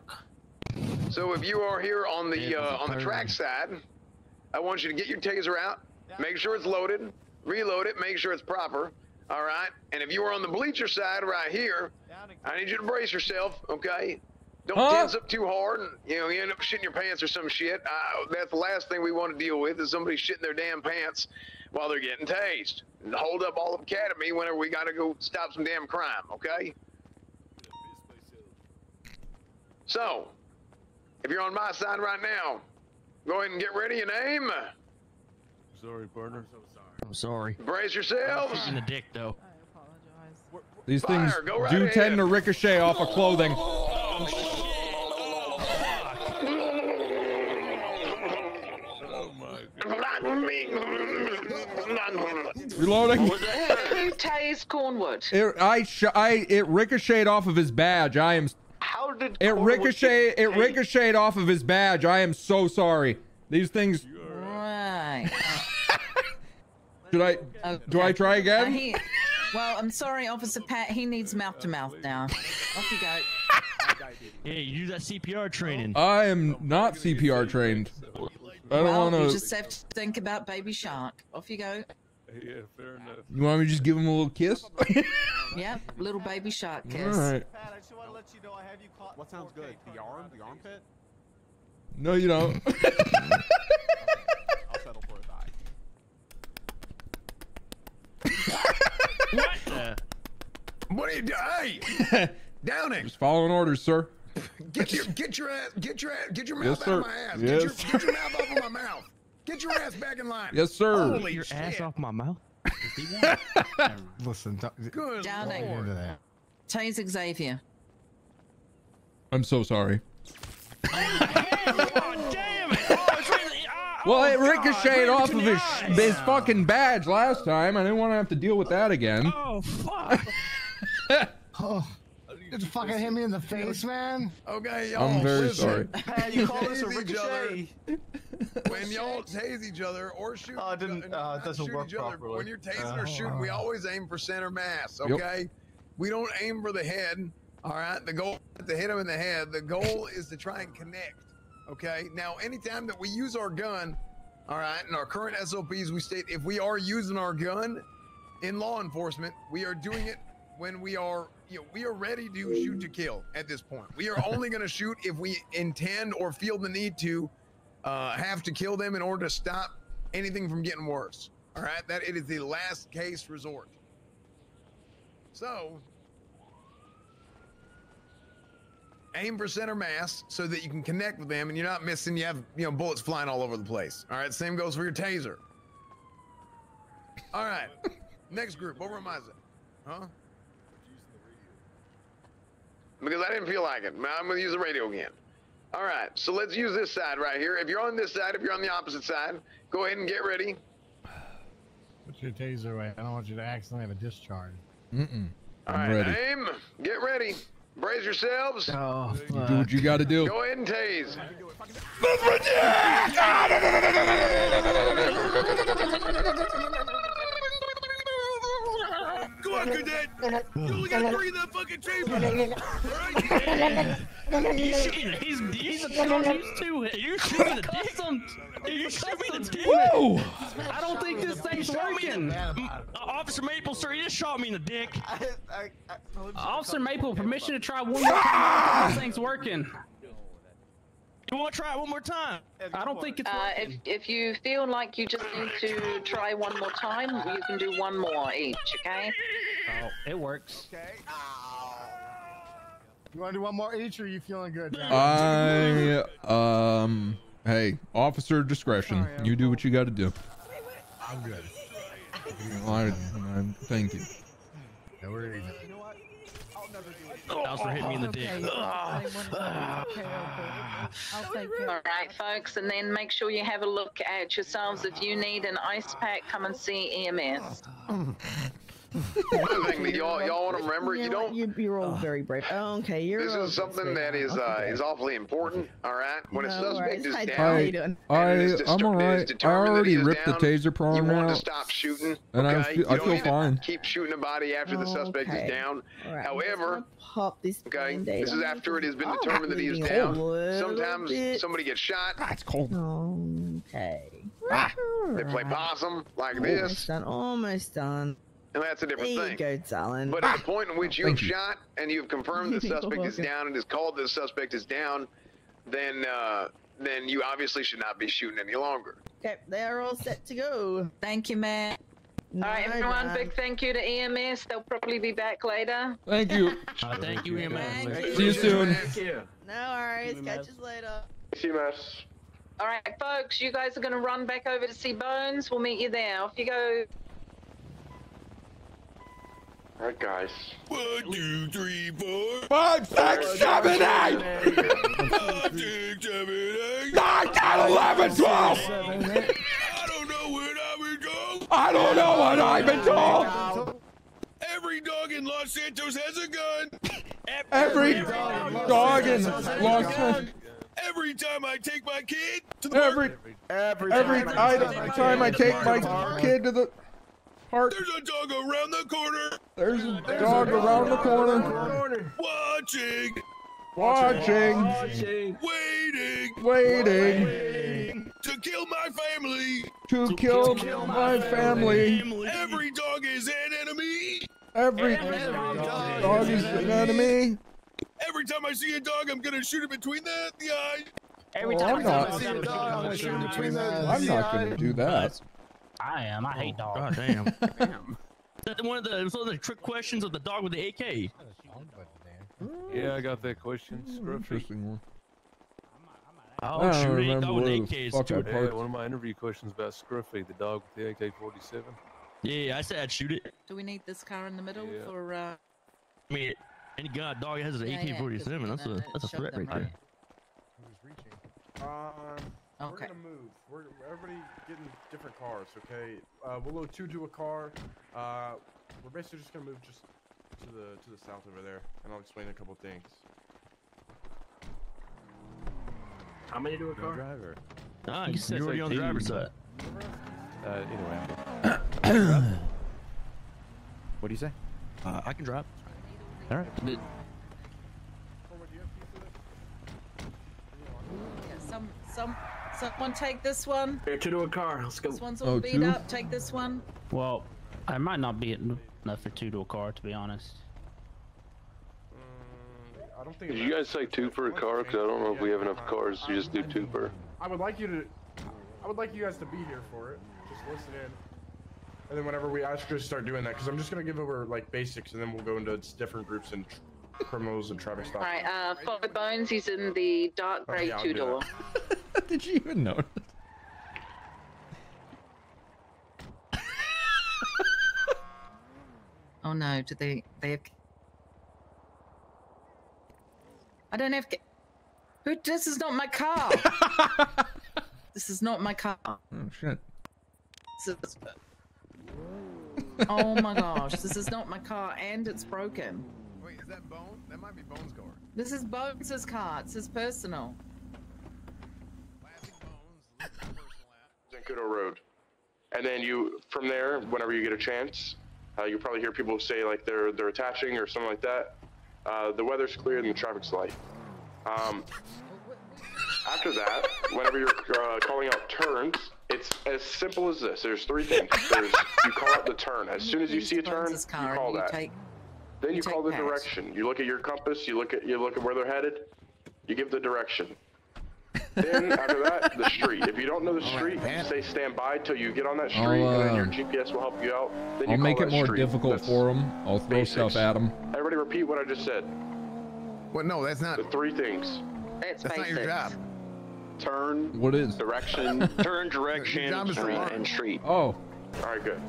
So if you are here on the uh, on the track side, I want you to get your taser out, make sure it's loaded, reload it, make sure it's proper. All right. And if you are on the bleacher side right here, I need you to brace yourself. Okay. Don't Huh? tense up too hard, and you know you end up shitting your pants or some shit. Uh, that's the last thing we want to deal with is somebody shitting their damn pants while they're getting tased. And hold up all of Academy whenever we got to go stop some damn crime. Okay. So, if you're on my side right now, go ahead and get ready and aim. Sorry, partner. I'm sorry. Brace yourselves. In the dick, though. I apologize. These Fire, things right do ahead. tend to ricochet off of clothing. Reloading. Who tased Cornwood? It, I, sh- I, it ricocheted off of his badge. I am. How did It ricocheted. It ricocheted off of his badge. I am so sorry. These things. Right. Should I? Do I try Uh, again? he, well, I'm sorry, Officer Pat. He needs mouth to mouth now. Off you go. Hey, you do that CPR training. I am not CPR trained. I don't well, want you just have to think about Baby Shark. Off you go. Yeah, fair enough. You want me to just give him a little kiss? Yep, little Baby Shark kiss. All right. Pat, I just want to let you know I have you caught. What sounds good? The arm? The armpit? No, you don't. I'll settle for a thigh. What the? What are you doing? Hey, Downing, Just following orders, sir. get your get your ass get your ass get your Yes, mouth sir. out of my ass. Yes. Get, your, get your mouth off of my mouth. Get your ass back in line. Yes, sir. Holy get Your shit. ass off my mouth. Listen, Good Downing. get lord. into. Tase Xavier. I'm so sorry. Oh, damn it! Oh, it's really, Well, oh, it ricocheted right off of his, the eyes. his fucking badge last time. I didn't want to have to deal with that again. Oh fuck! Oh, just fucking hit me in the face, man. Okay, y'all. I'm very listen. sorry. Pat, you call this a Tase each other. ricochet? When y'all tase each other or shoot, Oh, it didn't- uh, uh, it doesn't shoot work each other, properly. when you're tasing Uh, or shooting, we always aim for center mass. Yep. Okay, we don't aim for the head. All right, the goal is to hit him in the head. The goal is to try and connect. Okay, now anytime that we use our gun, all right, in our current SOPs, we state if we are using our gun in law enforcement, we are doing it when we are, you know, we are ready to shoot to kill at this point. We are only going to shoot if we intend or feel the need to uh, have to kill them in order to stop anything from getting worse. All right, that it is the last case resort. So, aim for center mass so that you can connect with them and you're not missing. You have you know bullets flying all over the place. All right, same goes for your taser. All right, next group. What am I saying? Huh? Because I didn't feel like it. I'm gonna use the radio again. All right, so let's use this side right here. If you're on this side, if you're on the opposite side, go ahead and get ready. Put your taser away. I don't want you to accidentally have a discharge. Mm-mm. All I'm right, ready. aim. Get ready. Brace yourselves. Oh, You do what you got to do. Go ahead and tase. Come on, cadet! You only gotta breathe that fucking chamber! He's, he's, he's a used to it. You shoot me the dick. You shoot me the dick. Woo! I don't think this thing's shot me in- working. Uh, Officer Maple, sir, he just shot me in the dick. Officer Maple, permission to try one more time. I don't think this thing's working. You want to try it one more time? I don't think it's Uh, if, if you feel like you just need to try one more time, you can do one more each, okay? Oh, it works. Okay. You want to do one more each, or are you feeling good? John? I um. Hey, officer discretion. You do what you got to do. I'm good. I, I, thank you. Yeah, we're even. Officer hit me in the dick. I'll take it. All right, folks, and then make sure you have a look at yourselves. If you need an ice pack, come and see EMS. One thing that y'all y'all want to remember, you don't. You, you're all very brave. Oh, okay, you're. This all is something that is uh, is awfully important. All right, when a No suspect worries. is down, you I, doing? I, and it is I'm distur- all it is right. I already he is ripped the down, taser you prong want to stop shooting. And I okay? fe- You I feel fine. Keep shooting a body after the suspect Okay. is down. All right, I'm However, gonna pop this okay, Band-Aid this is after it has been Oh, determined that he is down. Sometimes bit. somebody gets shot. It's cold. Okay. They play possum like Almost this, done. Almost done. and that's a different There different you thing. go, darling. But at the point in which you have shot and you've confirmed the suspect is down and is called the suspect is down, then uh, then you obviously should not be shooting any longer. Okay, they're all set to go. Thank you, man. No, All right, everyone, no. big thank you to EMS. They'll probably be back later. Thank you. Uh, thank you, Emma. See you soon. No worries. Catch you later. CMS. All right, folks, you guys are going to run back over to see Bones. We'll meet you there. Off you go. All right, guys. One, two, three, four. Five, six, seven, eight, Five, six, seven, eight. nine, ten, eleven, twelve. I don't know what I've been told. Every dog in Los Santos has a gun. Every dog in Los Every time I take my kid to the Every park, every I- time I take my kid to the park, there's a dog around the corner there's a dog around the corner. watching. Watching. Watching. Waiting. Waiting. To kill my family. To kill my family. Every dog is an enemy. Every dog is an enemy. Every time I see a dog, I'm gonna shoot it between the, the eyes. Every Well, time I'm I not- see a dog, I'm gonna shoot him between the. I'm not gonna do that. I am. I hate oh, dogs. God damn. is That one of the one of the trick questions of the dog with the AK. Oh, Yeah, I got that question. Scruffy. Interesting one. Oh, I don't shoot it, remember dog with where the the AK is fuck too. I Yeah, parked. one of my interview questions about Scruffy, the dog with the AK-47. Yeah, I said I'd shoot it. Do we need this car in the middle Yeah. for? Uh... I mean, any god dog has an Yeah, yeah, AK-47. That's a that's a threat them right there. Um, we're gonna move. We're everybody getting different cars, okay? Uh, we'll load two to a car. Uh, we're basically just gonna move just to the to the south over there, and I'll explain a couple things. How many to a No car? driver. Ah, you said You're already on the driver's team, side. Uh, anyway. What do you say? Uh, I can drop. All right. Yeah, some, some, someone take this one. Here, two to a car. Let's go. This one's all Oh, beat two? up. Take this one. Well, I might not be enough for two to a car, to be honest. I don't think. Did you guys say two per car? Because I don't know if we have enough cars to just do two per. I would like you to. I would like you guys to be here for it. Just listen in. And then whenever we ask you to start doing that, because I'm just gonna give over like basics, and then we'll go into different groups and tr- criminals and traffic stops. Alright, uh, follow Bones, he's in the dark Oh, grey yeah, two door. Did you even notice? Oh no, do they? They have. I don't have. Who? This is not my car. this is not my car. Oh shit. This is- oh my gosh, this is not my car, and it's broken. Wait, is that Bone? That might be Bone's car. This is Bones' car. It's his personal. Zancudo Road. And then you, from there, whenever you get a chance, uh, you'll probably hear people say like they're they're attaching or something like that. Uh, the weather's clear and the traffic's light. Um, after that, whenever you're uh, calling out turns, it's as simple as this. There's three things. There's you call out the turn. As soon as you see a turn, you call that. Then you, you call the direction. You look at your compass. You look at you look at where they're headed. You give the direction. Then after that, the street. If you don't know the street, you say stand by till you get on that I'll, street, and then your uh, GPS will help you out. Then you I'll call make it more street. difficult That's for them. I'll throw basics. stuff at him. Everybody repeat what I just said. What? No, that's not. The three things. That's, That's not your job. Turn. What is? Direction. Turn direction Your job is street, and street. Oh, All right, good.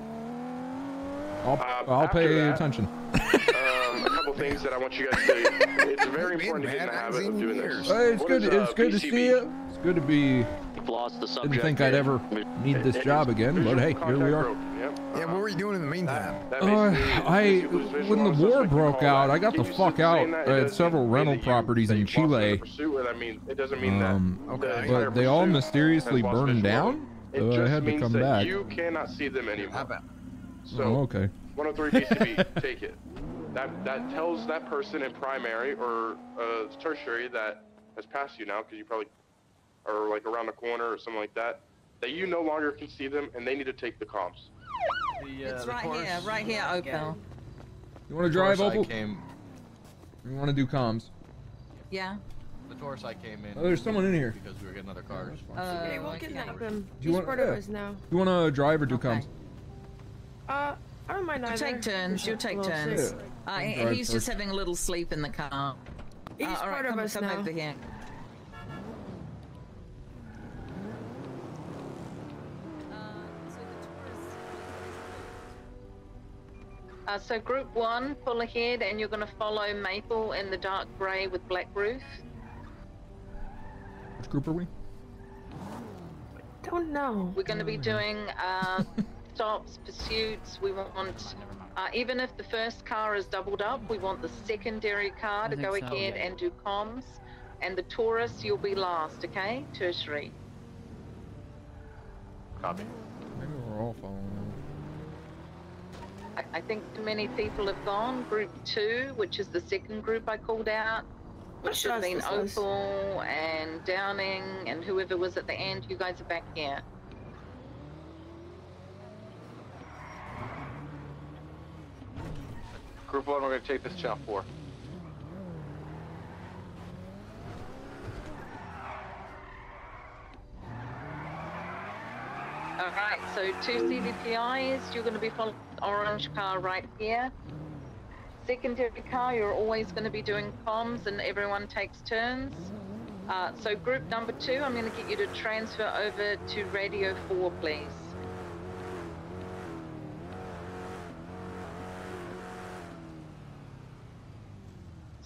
I'll, Uh, I'll pay that- attention. Um, a couple things that I want you guys to. It's very important to get in the habit of seen doing years. this. Hey, it's What good. is, uh, It's good to see you. It's good to be. You've lost the subject. Didn't subject. think I'd ever need this It job again, but hey, here we are. Yep. Yeah, what were you doing in the meantime? That Uh, I is people's visual when the war broke out, that. I got the fuck out. that, I had several mean rental properties in you lost another Chile, Pursuit, I mean, it doesn't mean um, that. Okay. but they all mysteriously burned down, so I had to come back. You cannot see them anymore. How about? So, Oh, okay. 103 PCB, take it. That that tells that person in primary or uh, tertiary that has passed you now, because you probably are like around the corner or something like that, that you no longer can see them and they need to take the comms. The, uh, It's the right course- here, right here, Opal. You want to drive, Taurus I Opal? came, You want to do comms? Yeah. the Taurus I came in. Oh, there's someone in here. Because we were getting other cars. Uh, Okay, we'll okay. kidnap him. Do you He's want- part of us now. You want to drive or do Okay. comms? Uh, I don't mind You either. take turns. You'll take Well, turns. shit. Uh, I'll he's just first. having a little sleep in the car. He's uh, all right, part come, of us come now. over here. Uh, so group one, pull ahead, and you're going to follow Maple in the dark grey with black roof. Which group are we? Don't know. We're going to be doing uh, stops, pursuits. We want, uh, even if the first car is doubled up, we want the secondary car to go think so, ahead yeah. and do comms. And the Taurus, you'll be last, okay? Tertiary. Copy. Maybe we're all following. I, I think too many people have gone. Group two, which is the second group I called out, which should have been Opal and Downing and whoever was at the end. You guys are back here. Group one, we're gonna take this channel four. All right, so two CVPIs, you're going to be following orange car right here. Secondary car, you're always going to be doing comms and everyone takes turns. Uh, so group number two, I'm going to get you to transfer over to radio four, please.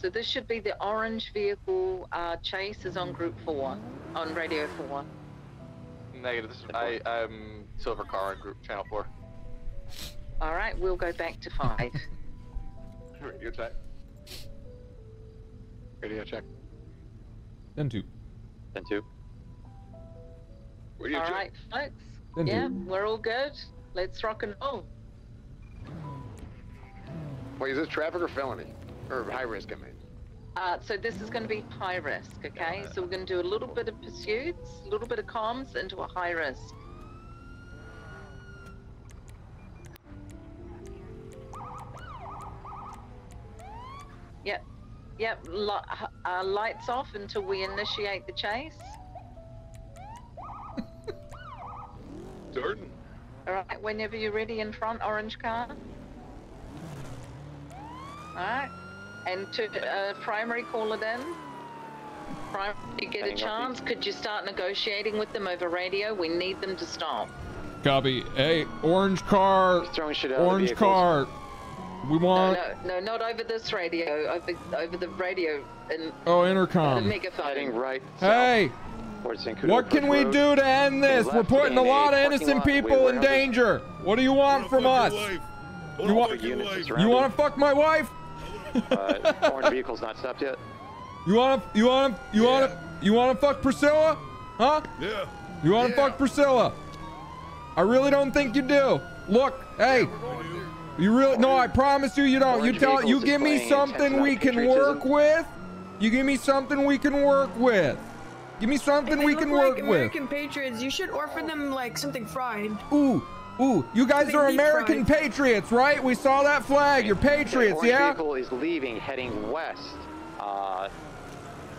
So this should be the orange vehicle uh, chase is on group four, on radio four. Negative. This is, I, I'm silver car in group channel four. All right, we'll go back to five. Radio check. Radio check. Then two. Then two. All right, folks. Then yeah, do. we're all good. Let's rock and roll. Wait, is this traffic or felony? Or high risk, I mean? Uh, so this is going to be high risk, okay? So we're going to do a little bit of pursuits, a little bit of comms into a high risk. Yep, yep. Uh, lights off until we initiate the chase. Jordan. All right, whenever you're ready in front, orange car. All right, and to uh, primary, caller then? in. Primary, you get a chance. Could you start negotiating with them over radio? We need them to stop. Copy. Hey, orange car. throwing shit out Orange vehicles. car. We want. no, no, not over this radio. Over, over the radio and Oh, the intercom. megaphone. right. Hey, what can we do to end this? We're putting a lot of innocent people in danger. What do you want from us? You want? You want to fuck my wife? Uh, orange vehicle's not stopped yet. You want to? You want to? You want to? You want to fuck Priscilla? Huh? Yeah. You want to fuck Priscilla? I really don't think you do. Look, hey. You really? No, I promise you, you don't. You Orange tell. You give me something we can patriotism. work with. You give me something we can work with. Give me something If we they can look work like with. American Patriots, you should offer them like something fried. Ooh, ooh, you guys are American fried. patriots, right? We saw that flag. You're The patriots, orange yeah? vehicle is leaving, heading west. Uh,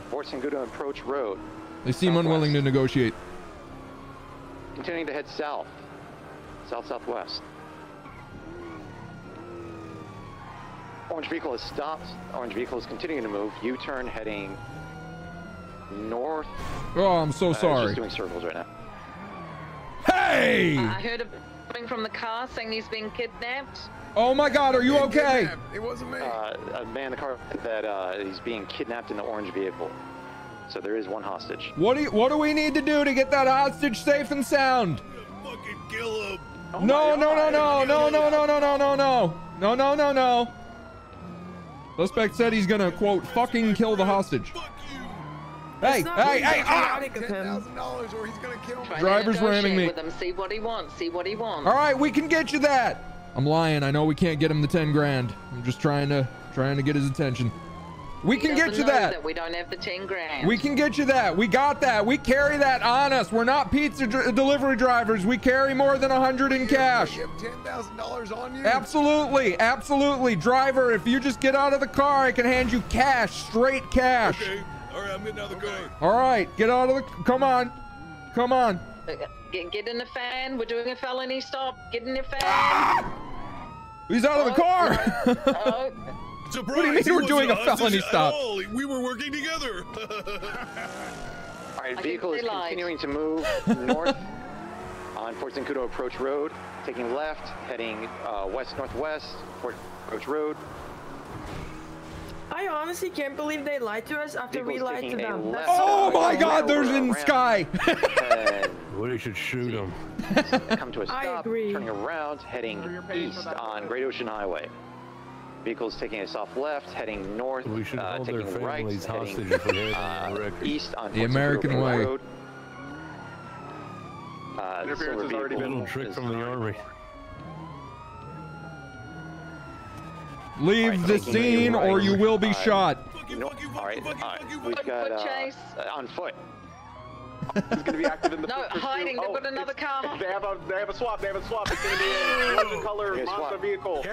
Fort Zancudo Approach Road. They seem unwilling to negotiate. Continuing to head south. South southwest. Orange vehicle has stopped. Orange vehicle is continuing to move. U-turn heading north. Oh, I'm so Uh, sorry. just doing circles right now. Hey! Uh, I heard a coming from the car saying he's being kidnapped. Oh my God, are you okay? It wasn't me. Uh, a man in the car that uh, he's being kidnapped in the orange vehicle. So there is one hostage. What do you, What do we need to do to get that hostage safe and sound? Fucking kill him. no, no, no, no, no, no, no, no, no, no, no, no, no, no, no. Suspect said he's gonna quote fucking kill the hostage. Hey, hey, really hey, ah! patriotic of him. $10,000 or he's gonna kill me. Driver's to negotiate ramming me. With him, see what he wants. See what he wants. All right, we can get you that. I'm lying. I know we can't get him the 10 grand. I'm just trying to trying to get his attention. We He can get you know that. We don't have the ten grand. We can get you that. We got that. We carry that on us. We're not pizza dr- delivery drivers. We carry more than a hundred in cash. Have $10,000 on you? Absolutely, absolutely. Driver, if you just get out of the car, I can hand you cash, straight cash. Okay. All right, I'm getting out of the car. All right, get out of the. Come on, come on. Get, get in the fan. We're doing a felony stop. Get in the fan. Ah! He's out of the car. oh, Surprise! What do you mean he we're doing a felony stop? We were working together. All right, vehicle is lied. continuing to move north on Fort Zancudo Approach Road, taking left, heading uh, west northwest, Fort Approach Road. I honestly can't believe they lied to us after we lied to them. That's Oh so my. God! There's in the sky. well, they should shoot him. Come to a stop, agree. turning around, heading east on Great Ocean Highway. Vehicle's taking a soft left, heading north, We should uh, hold their taking right, heading hostage if we had uh, the east on The Fort American Approach way. Road. Uh, the Interference silver has already vehicle been- Little trick from the army. Leave Alright, the taking a scene, or you will be uh, shot. No, all right, all right. We've Foot- got foot uh, chase. uh, on foot. He's gonna be active in the No, hiding. They've Oh, got another car. They have a they have a swap. They have a swap. It's gonna be a orange color Yeah, monster swap. vehicle. Go,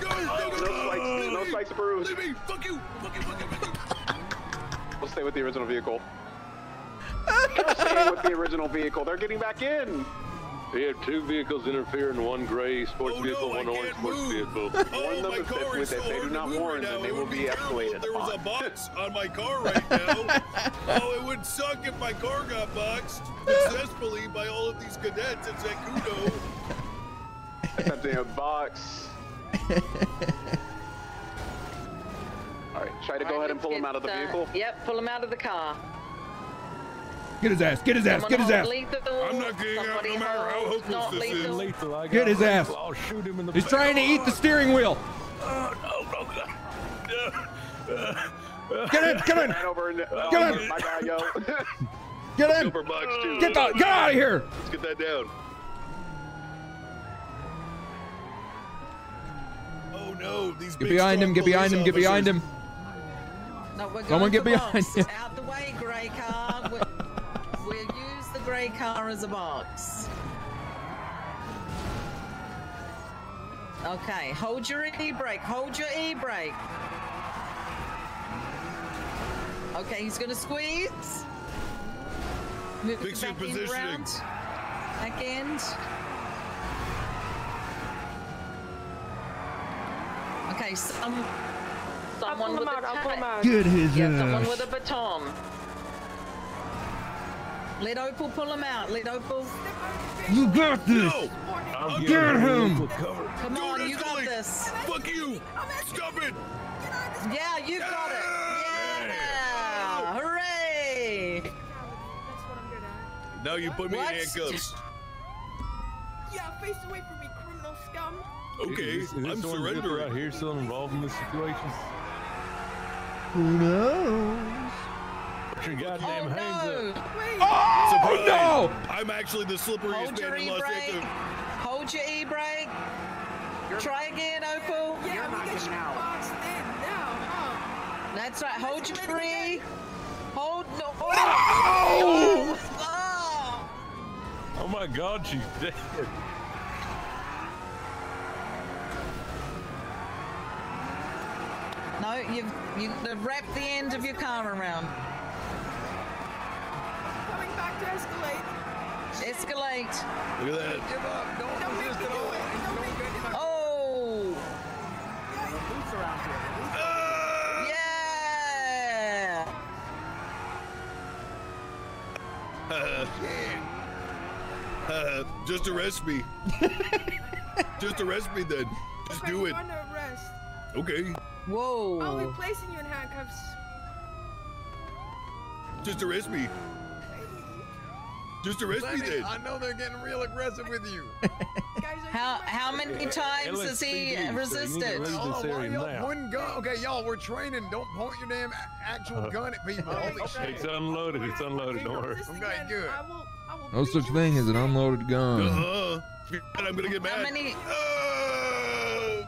go, No go, spikes. go. No spikes approved. Leave me. Fuck you. Fuck you. Fuck you. Fuck you. We'll stay with the original vehicle. We're staying with the original vehicle. They're getting back in. We have two vehicles interfering, one gray sports Oh, vehicle, no, one orange can't sports move. vehicle. Oh, Warn them my if they- if so they do not move warn, right then they will be terrible escalated There was a box on my car right now. oh, it would suck if my car got boxed successfully by all of these cadets at Zancudo. Attempting a box. All right, try to go ahead and pull him out of the Uh, vehicle. Yep, pull him out of the car. Get his ass. Get his ass. Someone Get his ass. Lethal. I'm not getting out Somebody no matter how hold hopeless not this is. lethal. Lethal, I Get his ass. lethal. I'll shoot him in the He's trying to eat the steering wheel. Oh, no, no, no. Get in. Come in. Right over in, oh, Get in. My guy, yo. Get in. Silver box too. Get the. Get out of here. Let's get that down. Oh no, these Get behind him. Get behind him. Get behind him. No, we're going Someone get behind box. you. Out the way, grey car. We'll, we'll use the grey car as a box. Okay, hold your e-brake. Hold your e-brake. Okay, he's gonna squeeze. Move Fix your back end positioning. around. Back end. Okay, some, um, someone pull with him a out, I'll pull him ta- out. Get his Yeah, uh, someone with a baton. Let Opal pull him out. Let Opal. You got this. No! I'm Get getting him. lethal cover. Come Don't on, you got escalate. this. Fuck you! Stop it! Yeah, you got it. Yeah! Hooray! That's what I'm good at. Now you put me What? in handcuffs. Yeah, face away from me, criminal scum. Okay, Is, is I'm this one surrendering. right here still involved in this situation? Who knows? Put your goddamn Oh hands no! up. Wait. Oh Surprise! no! I'm actually the slipperiest Hold man in Los e-brake. Angeles. Hold your e-brake. Try again, Opal. Yeah, we get you boxed in now, huh? That's right. Hold your three. Hold no. Oh! Oh! Oh my god, she's dead. No, you've you wrapped the end of your car around. Coming back to escalate. Escalate. Look at that. Give up. Don't Don't make resist me at do all. it. Don't make me do it. Oh! Boots around here. Yeah! Uh, uh, Uh, uh, just arrest me. just arrest me then. Just Okay, do you're it. under arrest. Okay. Whoa! I'll be placing you in handcuffs. Just arrest me. Just arrest me then. I know they're getting real aggressive with you. Guys, I How how many times has he LSPD, so you resisted? leave Oh, why y'all now. pointing gun? Okay, y'all, we're training. Don't point your damn actual gun at people. Holy Okay. It's unloaded. It's unloaded. Don't worry. Resist Okay, again, good. I will, I will No such thing as an unloaded gun. Uh-huh. I'm gonna get mad. How many? Oh!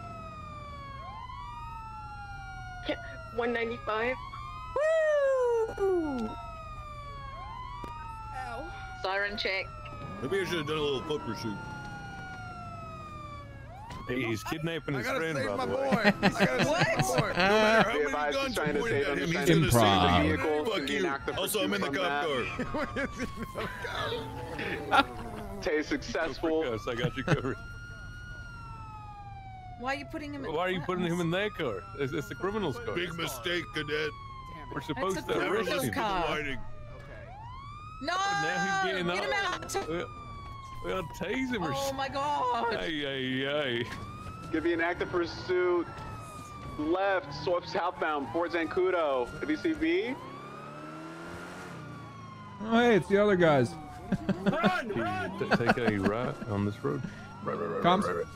195. Woo! Ow. Siren check. Maybe I should have done a little foot pursuit. Hey, he's kidnapping I his gotta friend, by the way. boy. I gotta save my boy. No matter how Be many advised, guns he's are trying to pointed save at him, him, he's he's gonna save save the the vehicle. Fuck He's you. Also, I'm in the pursuit cop from car. Tay successful. Yes, I got you covered. Why are you putting him? in- Why are you putting him in that car? It's, it's the criminal's car. Big mistake, cadet. We're supposed a to arrest him. to car. the. No! Now he's getting Get him out! Uh, We'll, we'll tase him or Oh my god! Hey, hey, hey. Give you an active pursuit. Left, swift southbound, Fort Zancudo. Have you seen V? Oh, hey, it's the other guys. Run, Can run! take a right on this road? Right, right, right, Comms. right, right.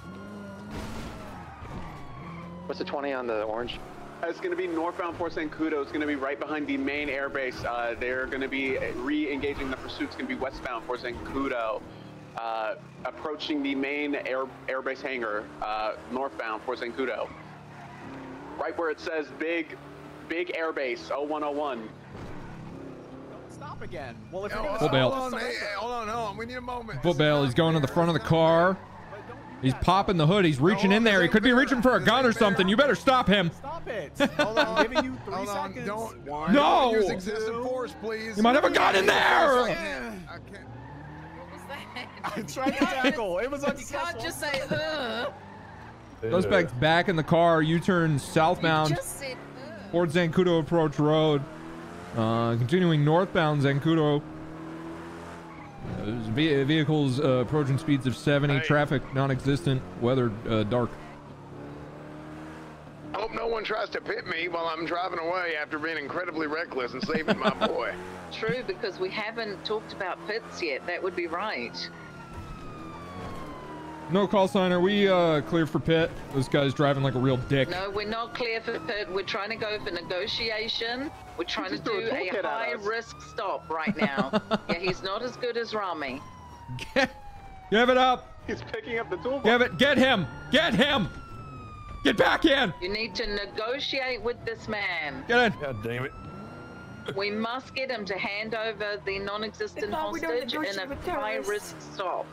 What's the 20 on the orange? It's going to be northbound Fort Zancudo. It's going to be right behind the main airbase. Uh, they're going to be re-engaging the pursuit. It's going to be westbound Fort Zancudo, uh, approaching the main air airbase hangar, uh, northbound Fort Zancudo. Right where it says big Big airbase 0101. Stop again. Well, if Yo, you're gonna Full hold on, hey, hey, hold on, hold on. We need a moment. Foot bail. He's going to the front of the car. He's popping the hood. He's reaching in there. He could be reaching for a gun or something. You better stop him. Stop it. Hold on. I'm giving you three Hold on, seconds. don't. One. No! Use excessive force, please. You might have a gun in there. I can't. I tried to tackle. It was You unsuccessful. can't just say, uh. Suspect's back in the car. U-turn southbound Just said, towards Zancudo Approach Road. Uh, continuing northbound Zancudo. Uh, vehicles uh, approaching speeds of 70. Traffic non-existent. Weather uh, dark. I hope no one tries to pit me while I'm driving away after being incredibly reckless and saving my boy. True, because we haven't talked about pits yet. That would be right. No call sign. Are we uh, clear for pit? This guy's driving like a real dick. No, we're not clear for pit. We're trying to go for negotiation. We're trying to do a a high risk stop right now. yeah, he's not as good as Ramee. Give it up. He's picking up the toolbox. Give it. Get him. Get him. Get back in. You need to negotiate with this man. Get in. God damn it. We must get him to hand over the non-existent thought we don't hostage in negotiate a high-risk stop.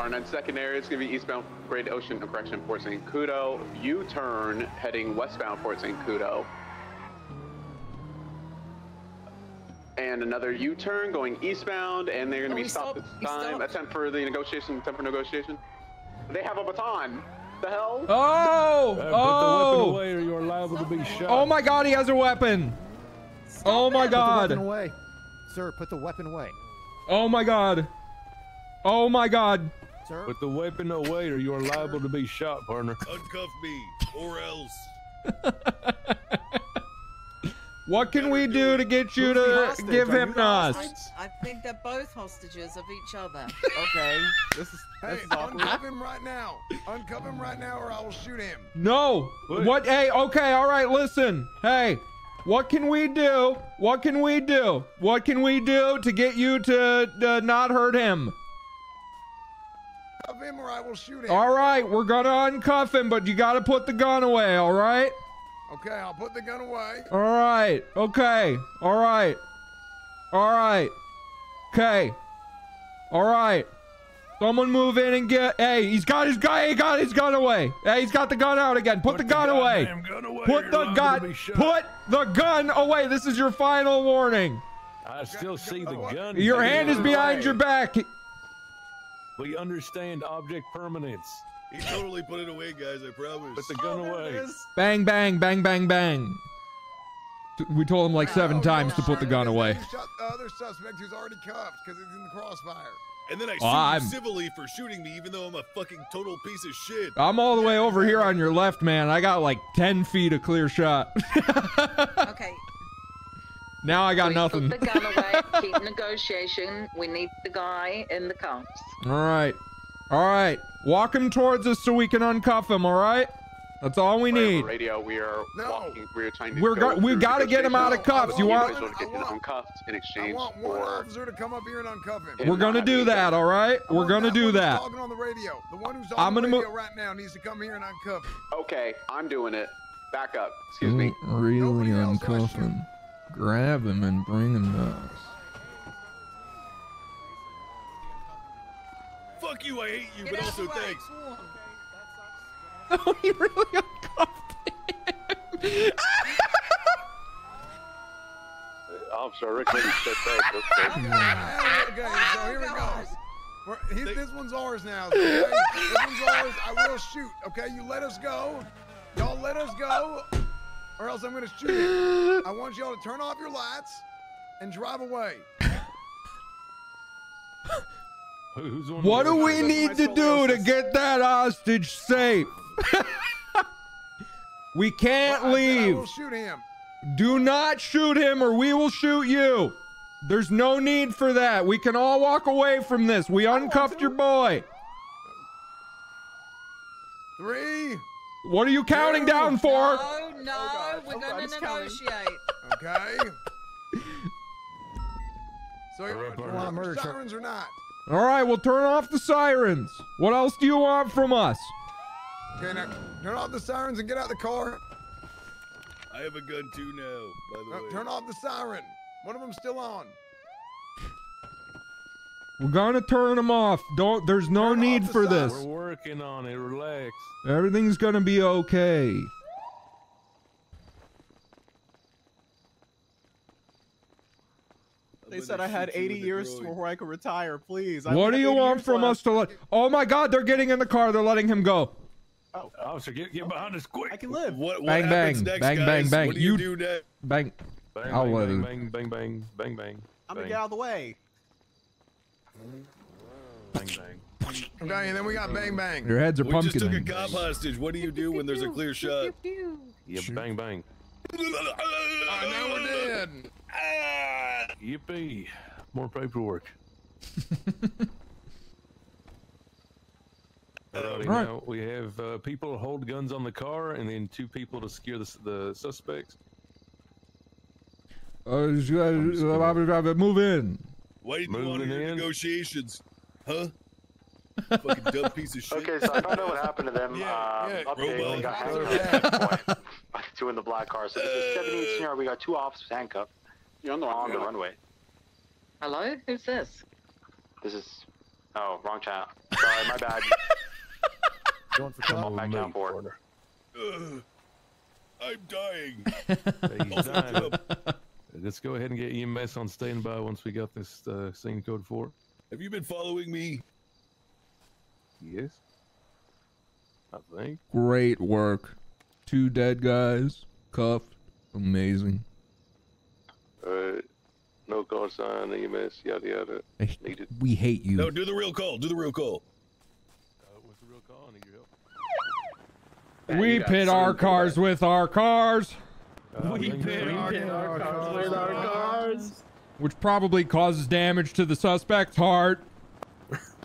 Our next secondary is going to be eastbound Great Ocean, no, correction, Fort Zancudo. U-turn heading westbound Fort Zancudo. And another U-turn going eastbound, and they're going to be stopped stopped. this He time. stopped. Attempt for the negotiation. Attempt for negotiation. They have a baton. The hell? Oh. Uh, put the weapon Oh. away or you're liable to be shot. Oh my God. He has a weapon. Oh my God! Put the weapon God. away. Sir, put the weapon away. Oh my God. Oh my God. Sir? Put the weapon away or you're liable to be shot, partner. Uncuff me, or else. What can we do to get you to give Are you him the us? I think they're both hostages of each other. Okay. This is Hey, this is awkward. uncuff him right now. Uncuff him right now, or I will shoot him. No. Wait. What? Hey, okay, all right, listen. Hey, what can we do? What can we do? What can we do to get you to uh, not hurt him? Cuff him, or I will shoot him. All right, we're gonna uncuff him, but you gotta put the gun away, all right? Okay, I'll put the gun away. All right, okay, all right, all right, okay, all right. Someone move in and get. Hey, he's got his guy. He got his gun away. Hey, he's got the gun out again. Put, the gun away. goddamn gun away or Put you're the gun. be. Put the gun away. This is your final warning. I still see the gun. Your hand is away. behind your back. We understand object permanence. He totally put it away, guys. I promise. Put the gun away. Bang, bang, bang, bang, bang. We told him like seven Oh, times to put the gun away. Shot the other suspect who's already cuffed because it's in the crossfire. And then I Oh, sue I'm- you civilly for shooting me, even though I'm a fucking total piece of shit. I'm all the way over here on your left, man. I got like 10 feet of clear shot. Okay. now I got Please nothing. Put the gun away. Keep negotiation. We need the guy in the cuffs. All right. All right. Walk him towards us so we can uncuff him, all right? That's all we need. Radio, we are walking. We are trying to. We're go go- we gotta get him out of negotiations. cuffs. You The want- individual to get him uncuffed in exchange I exchange want one for. officer to come up here and uncuff him. We're gonna do that, all right? I We're gonna do that. Talking on the radio. The one who's on I'm the gonna mo- radio right now needs to come here and uncuff him. Okay, I'm doing it. Back up. Excuse me. Really uncuff him. Grab him and bring him to us. Fuck you, I hate you, but also thanks. Oh, he really uncuffed him. Officer Rick Lee said that. okay, so here we oh, go. We're, he, this one's ours now. Okay? this one's ours. I will shoot. Okay, you let us go. Y'all let us go, or else I'm gonna shoot him. I want y'all to turn off your lights and drive away. Who's on What do we need to do to get that hostage safe? we can't I leave. will shoot him. Do not shoot him or we will shoot you. There's no need for that. We can all walk away from this. We uncuffed your boy. Three. What are you counting down for? No, oh, no, oh, we're going to negotiate. Okay. So you want a want murder charge. sirens or not? All right, we'll turn off the sirens. What else do you want from us? Okay, now turn off the sirens and get out the car. I have a gun too now, by the Uh, way. turn off the siren. One of them's still on. We're gonna turn them off. Don't. There's no need for this. We're working on it. Relax. Everything's gonna be okay. They said I had 80 years before I could retire. Please. I What do you want from left. us to let? Oh my God! They're getting in the car. They're letting him go. Oh, oh officer, get get behind us quick. I can live. What, what Bang happens bang next, bang bang guys? bang. What do you, do next? Bang. Bang, I'll bang, let bang, him. bang, bang, bang, bang, bang. I'm gonna bang, get out of the way. bang, bang. Okay, and then we got bang bang. Your heads are we just took a cop hostage. What do you do when there's a clear shot? Yeah, bang, bang. Oh, now we're dead. Yippee. More paperwork. Alrighty, Right. now we have uh, people hold guns on the car and then two people to secure the, s- the suspects. Uh, move in. Why didn't you Moving honor your in. negotiations? Huh? Fucking dumb piece of shit. Okay, so I found out what happened to them. um, yeah, update, robot. they got handcuffed by two in the black car. So this is 78 scenario. We got two officers handcuffed. You're on the on the runway. Hello? Who's this? This is oh wrong channel. Sorry, my bad. Going for Come on back down forward. Ugh, I'm dying. He's dying. Let's go ahead and get EMS on standby once we got this uh, scene code 4. Have you been following me? Yes. I think. Great work. Two dead guys, cuffed. Amazing. Uh, no call sign, EMS, yada yada. Needed. We hate you. No, do the real call. Do the real call. Uh, what's the real call? I need your help. We pit our cars with our cars, Uh, We bang, pit bang. our cars with our cars. which probably causes damage to the suspect's heart.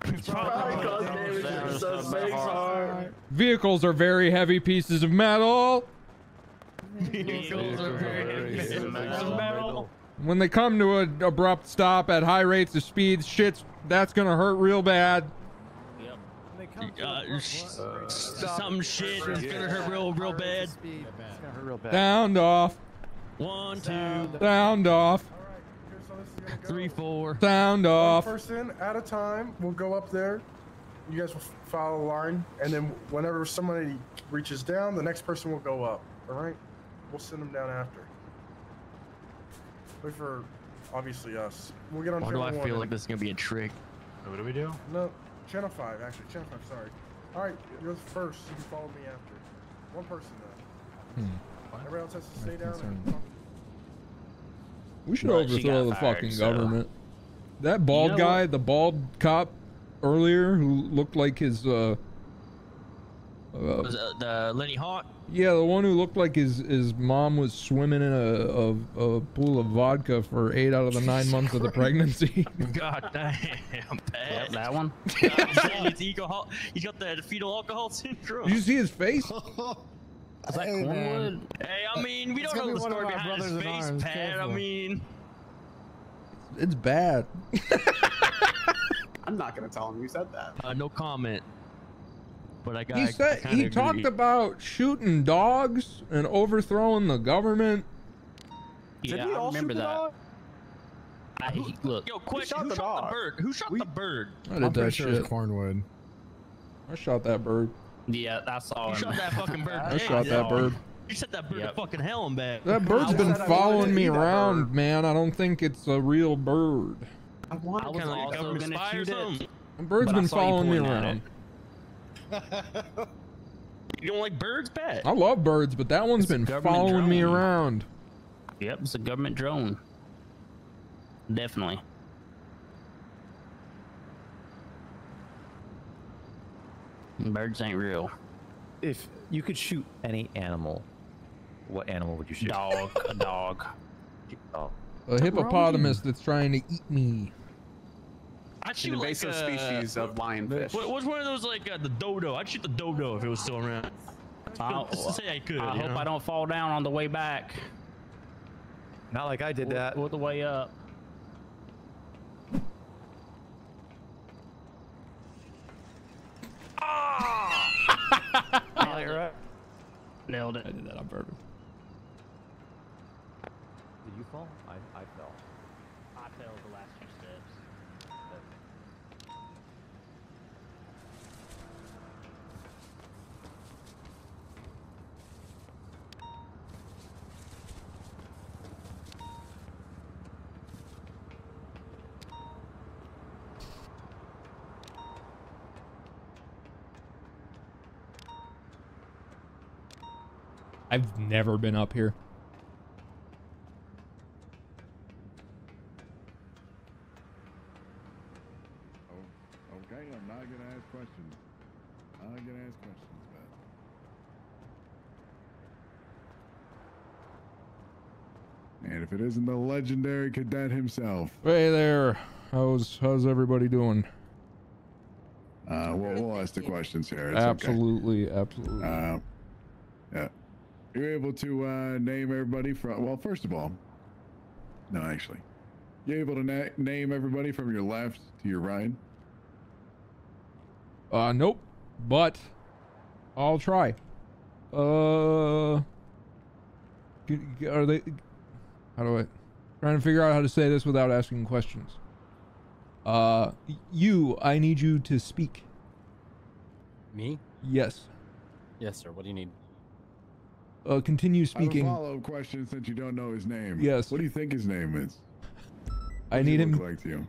Probably caused damage to the suspect's heart. Vehicles are very heavy pieces of metal. Vehicles are very heavy pieces of metal. When they come to an abrupt stop at high rates of speed, shit's that's gonna hurt real bad. Uh, sh- some shit is gonna hurt real, real bad. It's gonna hurt real bad. Sound off. One, two, Sound off. Here's how this is gonna go. three, four. Sound One off. person at a time. We'll go up there. You guys will follow a line, and then whenever somebody reaches down, the next person will go up. All right? We'll send them down after. Wait for, obviously us. We'll get on Why do I one feel and- like this is gonna be a trick? What do we do? No, channel five actually. Channel five. Sorry. All right, you're the first. You can follow me after. One person though. Hmm. Everybody else has to stay down. And We should Well, overthrow the fired, fucking so- government. That bald know guy, the bald cop earlier who looked like his uh, uh Was it the Lenny Hawk? yeah, the one who looked like his his mom was swimming in a, a, a pool of vodka for eight out of the nine months of the pregnancy. God damn, bad. that one? God damn, it's. He's got the fetal alcohol syndrome. Did you see his face? Is that Cornwood? Hey, I mean, we It's don't gonna know be the story our behind his brothers in face, arms, Pat. I mean, It's bad. I'm not gonna tell him you said that. uh, no comment. But I got. He said he talked about shooting dogs and overthrowing the government. we Yeah, I all remember shoot the that. dog? I, look, Yo, question: shot Who the shot dog? the bird? Who shot the bird? I did that shit. Cornwood. I shot that bird. yeah, I saw You him. shot that fucking bird. I shot that bird. You set that bird Yep. to fucking hell and back. That bird's I been said I wanted following me around, bird. man. I don't think it's a real bird. I want I was Kinda like a also government spy or shoot it. something. The bird's But been following me pointing at around. You don't like birds, Pat? I love birds, but that one's It's a been government following me around. Yep, it's a government drone. Definitely. Birds ain't real. If you could shoot any animal, what animal would you shoot? Dog, a dog. Oh, A hippopotamus that's trying to eat me. I'd An shoot invasive like, uh, species of lionfish. What, what's one of those like uh, the dodo? I'd shoot the dodo if it was still around. I'll- Just to say I could. I hope know? I don't fall down on the way back. not like I did or- that. Or the way up. Yeah, you're right. Nailed it. I did that on purpose. Did you fall? I, I fell. I fell the last two steps. I've never been up here. Okay, I'm not gonna ask questions. I'm not gonna ask questions, but. And if it isn't the legendary cadet himself, Hey there. How's how's everybody doing? uh, we'll, we'll ask the questions here. It's okay. absolutely, absolutely. Uh, yeah. You're able to uh, name everybody from. Well, first of all, no, actually, you're able to na- name everybody from your left to your right. Uh, nope. But I'll try. Uh, g- g- are they? How do I? Trying to figure out how to say this without asking questions. Uh, you. I need you to speak. Me? Yes. Yes, sir. What do you need? Uh, continue I have speaking. a follow-up question since you don't know his name. Yes. What do you think his name is? I What does he need look him. like to you.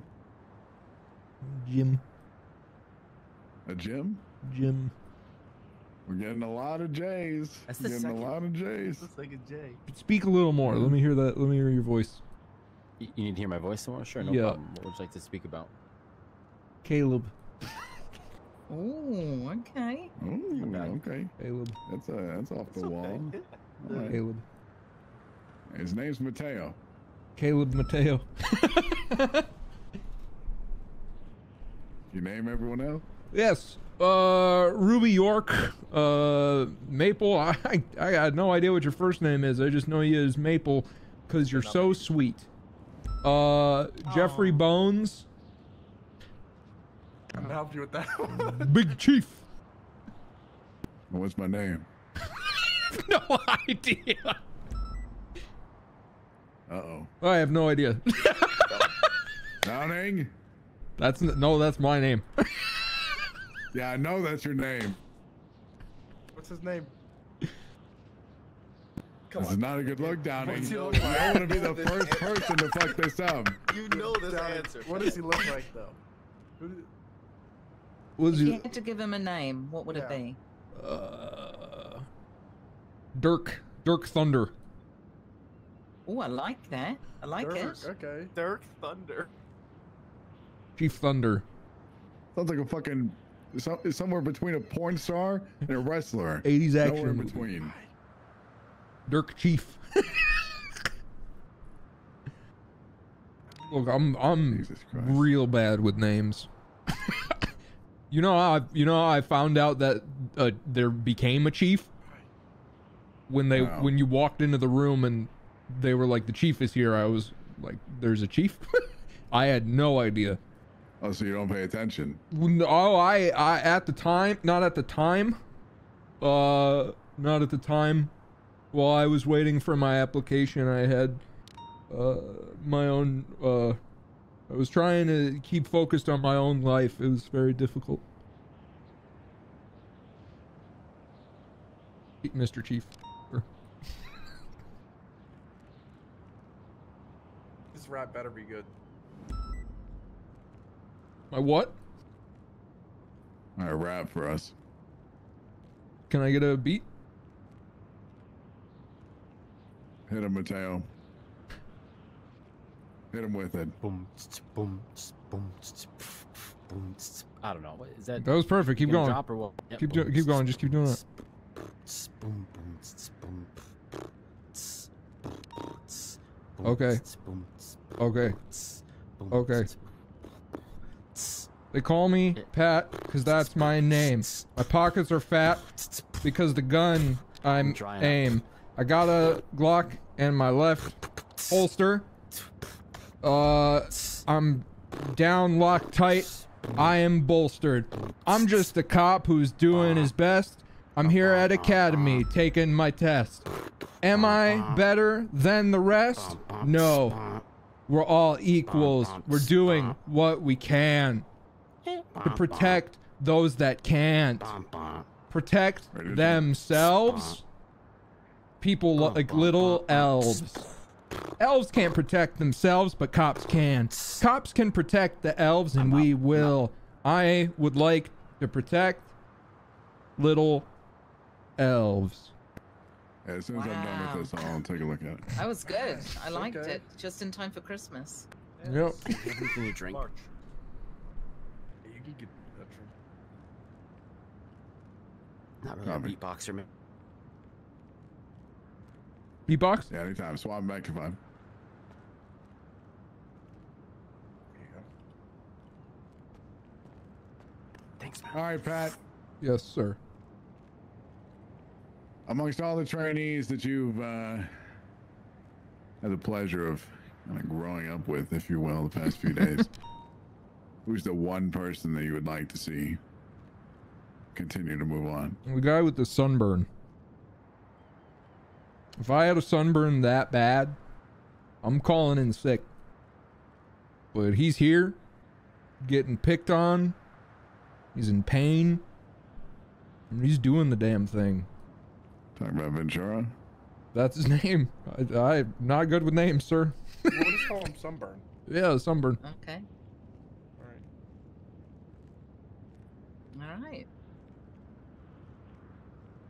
Jim. A Jim? Jim. We're getting a lot of J's. That's We're the getting second. a lot of J's. Looks like a J. Speak a little more. Let me hear that. Let me hear your voice. You, you need to hear my voice more? Sure, no Yeah. problem. What would you like to speak about? Caleb. Oh, okay. Ooh, okay. Caleb. That's uh, that's off the wall. All right. Caleb. His name's Mateo. Caleb Mateo. You name everyone else? Yes. Uh, Ruby York. Uh, Maple. I I got no idea what your first name is. I just know you as Maple because you're so sweet. Uh, Jeffrey Bones. I'm gonna help you with that. Big Chief. What's my name? no idea. Uh oh. I have no idea. Downing? That's n- no, that's my name. Yeah, I know that's your name. What's his name? this is not a good look, Downing. What's he You look don't want to be the first person to fuck this up. You know this answer. What does he look like though? Who Was If you you had to give him a name, what would it be? uh, Dirk? Dirk Thunder. Oh, I like that. I like Dirk, it. Okay. Dirk Thunder. Chief Thunder. Sounds like a fucking some, somewhere between a porn star and a wrestler. 80s Nowhere action in between. Dirk Chief. Look, I'm I'm real bad with names. You know how I, you know how I found out that uh, there became a chief when they Wow. when you walked into the room and they were like the chief is here. I was like, there's a chief. I had no idea. Oh, so you don't pay attention. No, I, I at the time, not at the time, uh, not at the time. While I was waiting for my application, I had uh my own uh, I was trying to keep focused on my own life. It was very difficult. Mr. Chief. This rap better be good. My what? All right, rap for us. Can I get a beat? Hit him, Mateo. Hit him with it. Boom, tsk, boom, boom, tsk, pff, pff, boom. I don't know. What is that? That was perfect. Keep gonna. Drop or what? Yep, keep boom, do- keep going. Just keep doing it. tsk, boom, boom, tsk, boom, pff, tsk, tsk, boom, Okay. boom, Okay. boom, Okay. tsk, tsk. They call me Pat because that's my name. My pockets are fat because the gun I'm drying up. aim. I got a Glock in my left holster. Uh, I'm down locked tight. I am bolstered. I'm just a cop who's doing his best. I'm here at Academy taking my test. Am I better than the rest? No. We're all equals. We're doing what we can to protect those that can't. Protect themselves. People like little elves. Elves can't protect themselves, but cops can. Cops can protect the elves, and we will. I would like to protect little elves. Yeah, as soon as I'm done with this, I'll take a look at it. That was good. I liked Okay. it. Just in time for Christmas. Yep. Everything you drink. You can get that from. Not really Copy. a beatboxer, man. Beatbox? Yeah, anytime. Swap back to five. Thanks, man. All right, Pat. Yes, sir. Amongst all the trainees that you've uh, had the pleasure of kind of growing up with, if you will, the past few days, who's the one person that you would like to see continue to move on? The guy with the sunburn. If I had a sunburn that bad, I'm calling in sick. But he's here, getting picked on. He's in pain. And he's doing the damn thing. Talking about Ventura? That's his name. I, I'm not good with names, sir. We'll just call him Sunburn. Yeah, sunburn. Okay. All right. All right.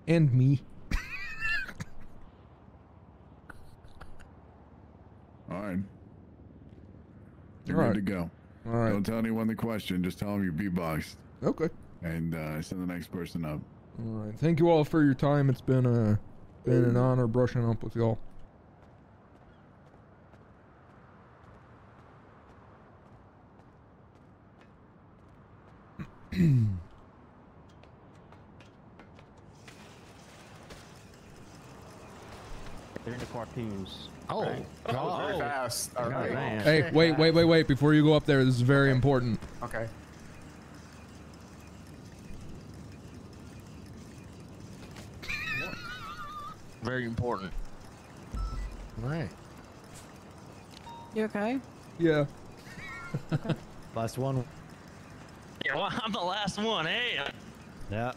And me. All right. You're All right. good to go. All right. Don't tell anyone the question. Just tell them you beatboxed. Okay. And uh, send the next person up. All right. Thank you all for your time. It's been a been an honor brushing up with y'all. They're into cartoons. Oh, right? that was very fast. All God right. Hey, wait, wait, wait, wait! Before you go up there, this is very important. Okay. Very important. Right. You okay? Yeah. Last one. Yeah, well, I'm the last one. Hey. Yeah.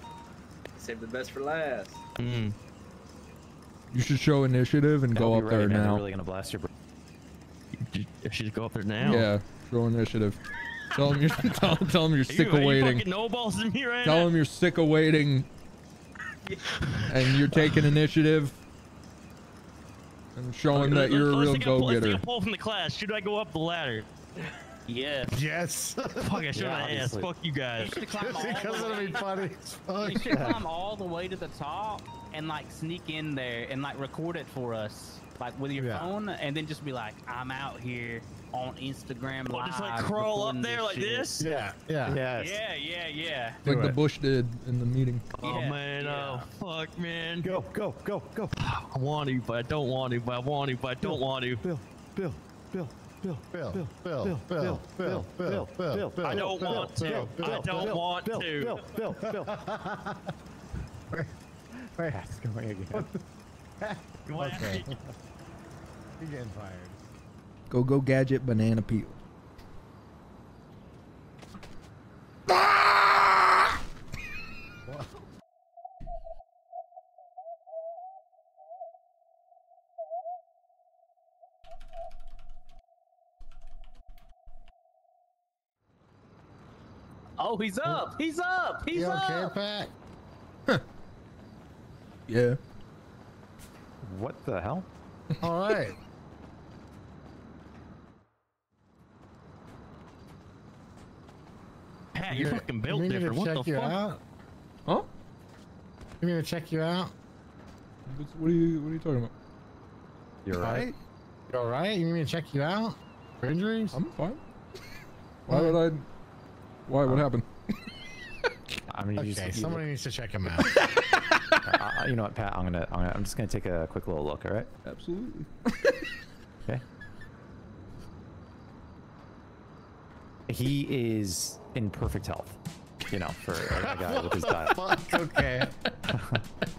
Save the best for last. Mm. You should show initiative and go You're up right, there man. They're now. really gonna blast your. br- I should go up there now. Yeah, show initiative. tell him you're tell, tell him you're Are sick you, of are you waiting. no balls in me right Tell now? him you're sick of waiting, and you're taking initiative, and showing that you're a Let's real take Let's go-getter. take a poll from the class. Should I go up the ladder? Yes. Yes. Fuck, I should Yeah, have asked. obviously. Fuck you guys. You should climb all because the it'll way. be funny. You should climb all the way to the top and like sneak in there and like record it for us, like with your Yeah. phone, and then just be like, "I'm out here on Instagram What, live." just like crawl up recording there like shit." this? Yeah. Yeah. Yes. Yeah, yeah, yeah. like Do the it. Bush did in the meeting. Oh Yeah, man, yeah. oh fuck, man. Go, go, go, go. I want to, but I don't want to. But I want to, but I don't want to. Bill, Bill, Bill, Bill, Bill, Bill, Bill, Bill, Bill, Bill, Bill, Bill. I don't want to. I don't want Bill, to. Bill, Bill, Bill. Where, where that's going again? You want Okay. You're getting fired. Go go gadget banana peel. Oh, he's up! He's up! He's You okay, up! Pat? Yeah. What the hell? All right. Pat, you're You- fucking built need me to different. What the you fuck? out? Huh? You gonna check you out? What are you What are you talking about? You're right. You're all right? You need me to check you out for injuries? I'm fine. Why would I? Why? What uh, happened? I mean, you, Okay, just, you, somebody needs to check him out. uh, you know what, Pat? I'm gonna, I'm gonna, I'm just gonna take a quick little look. All right. Absolutely. Okay. He is in perfect health. You know, for a, a guy with his diet. Fuck, okay.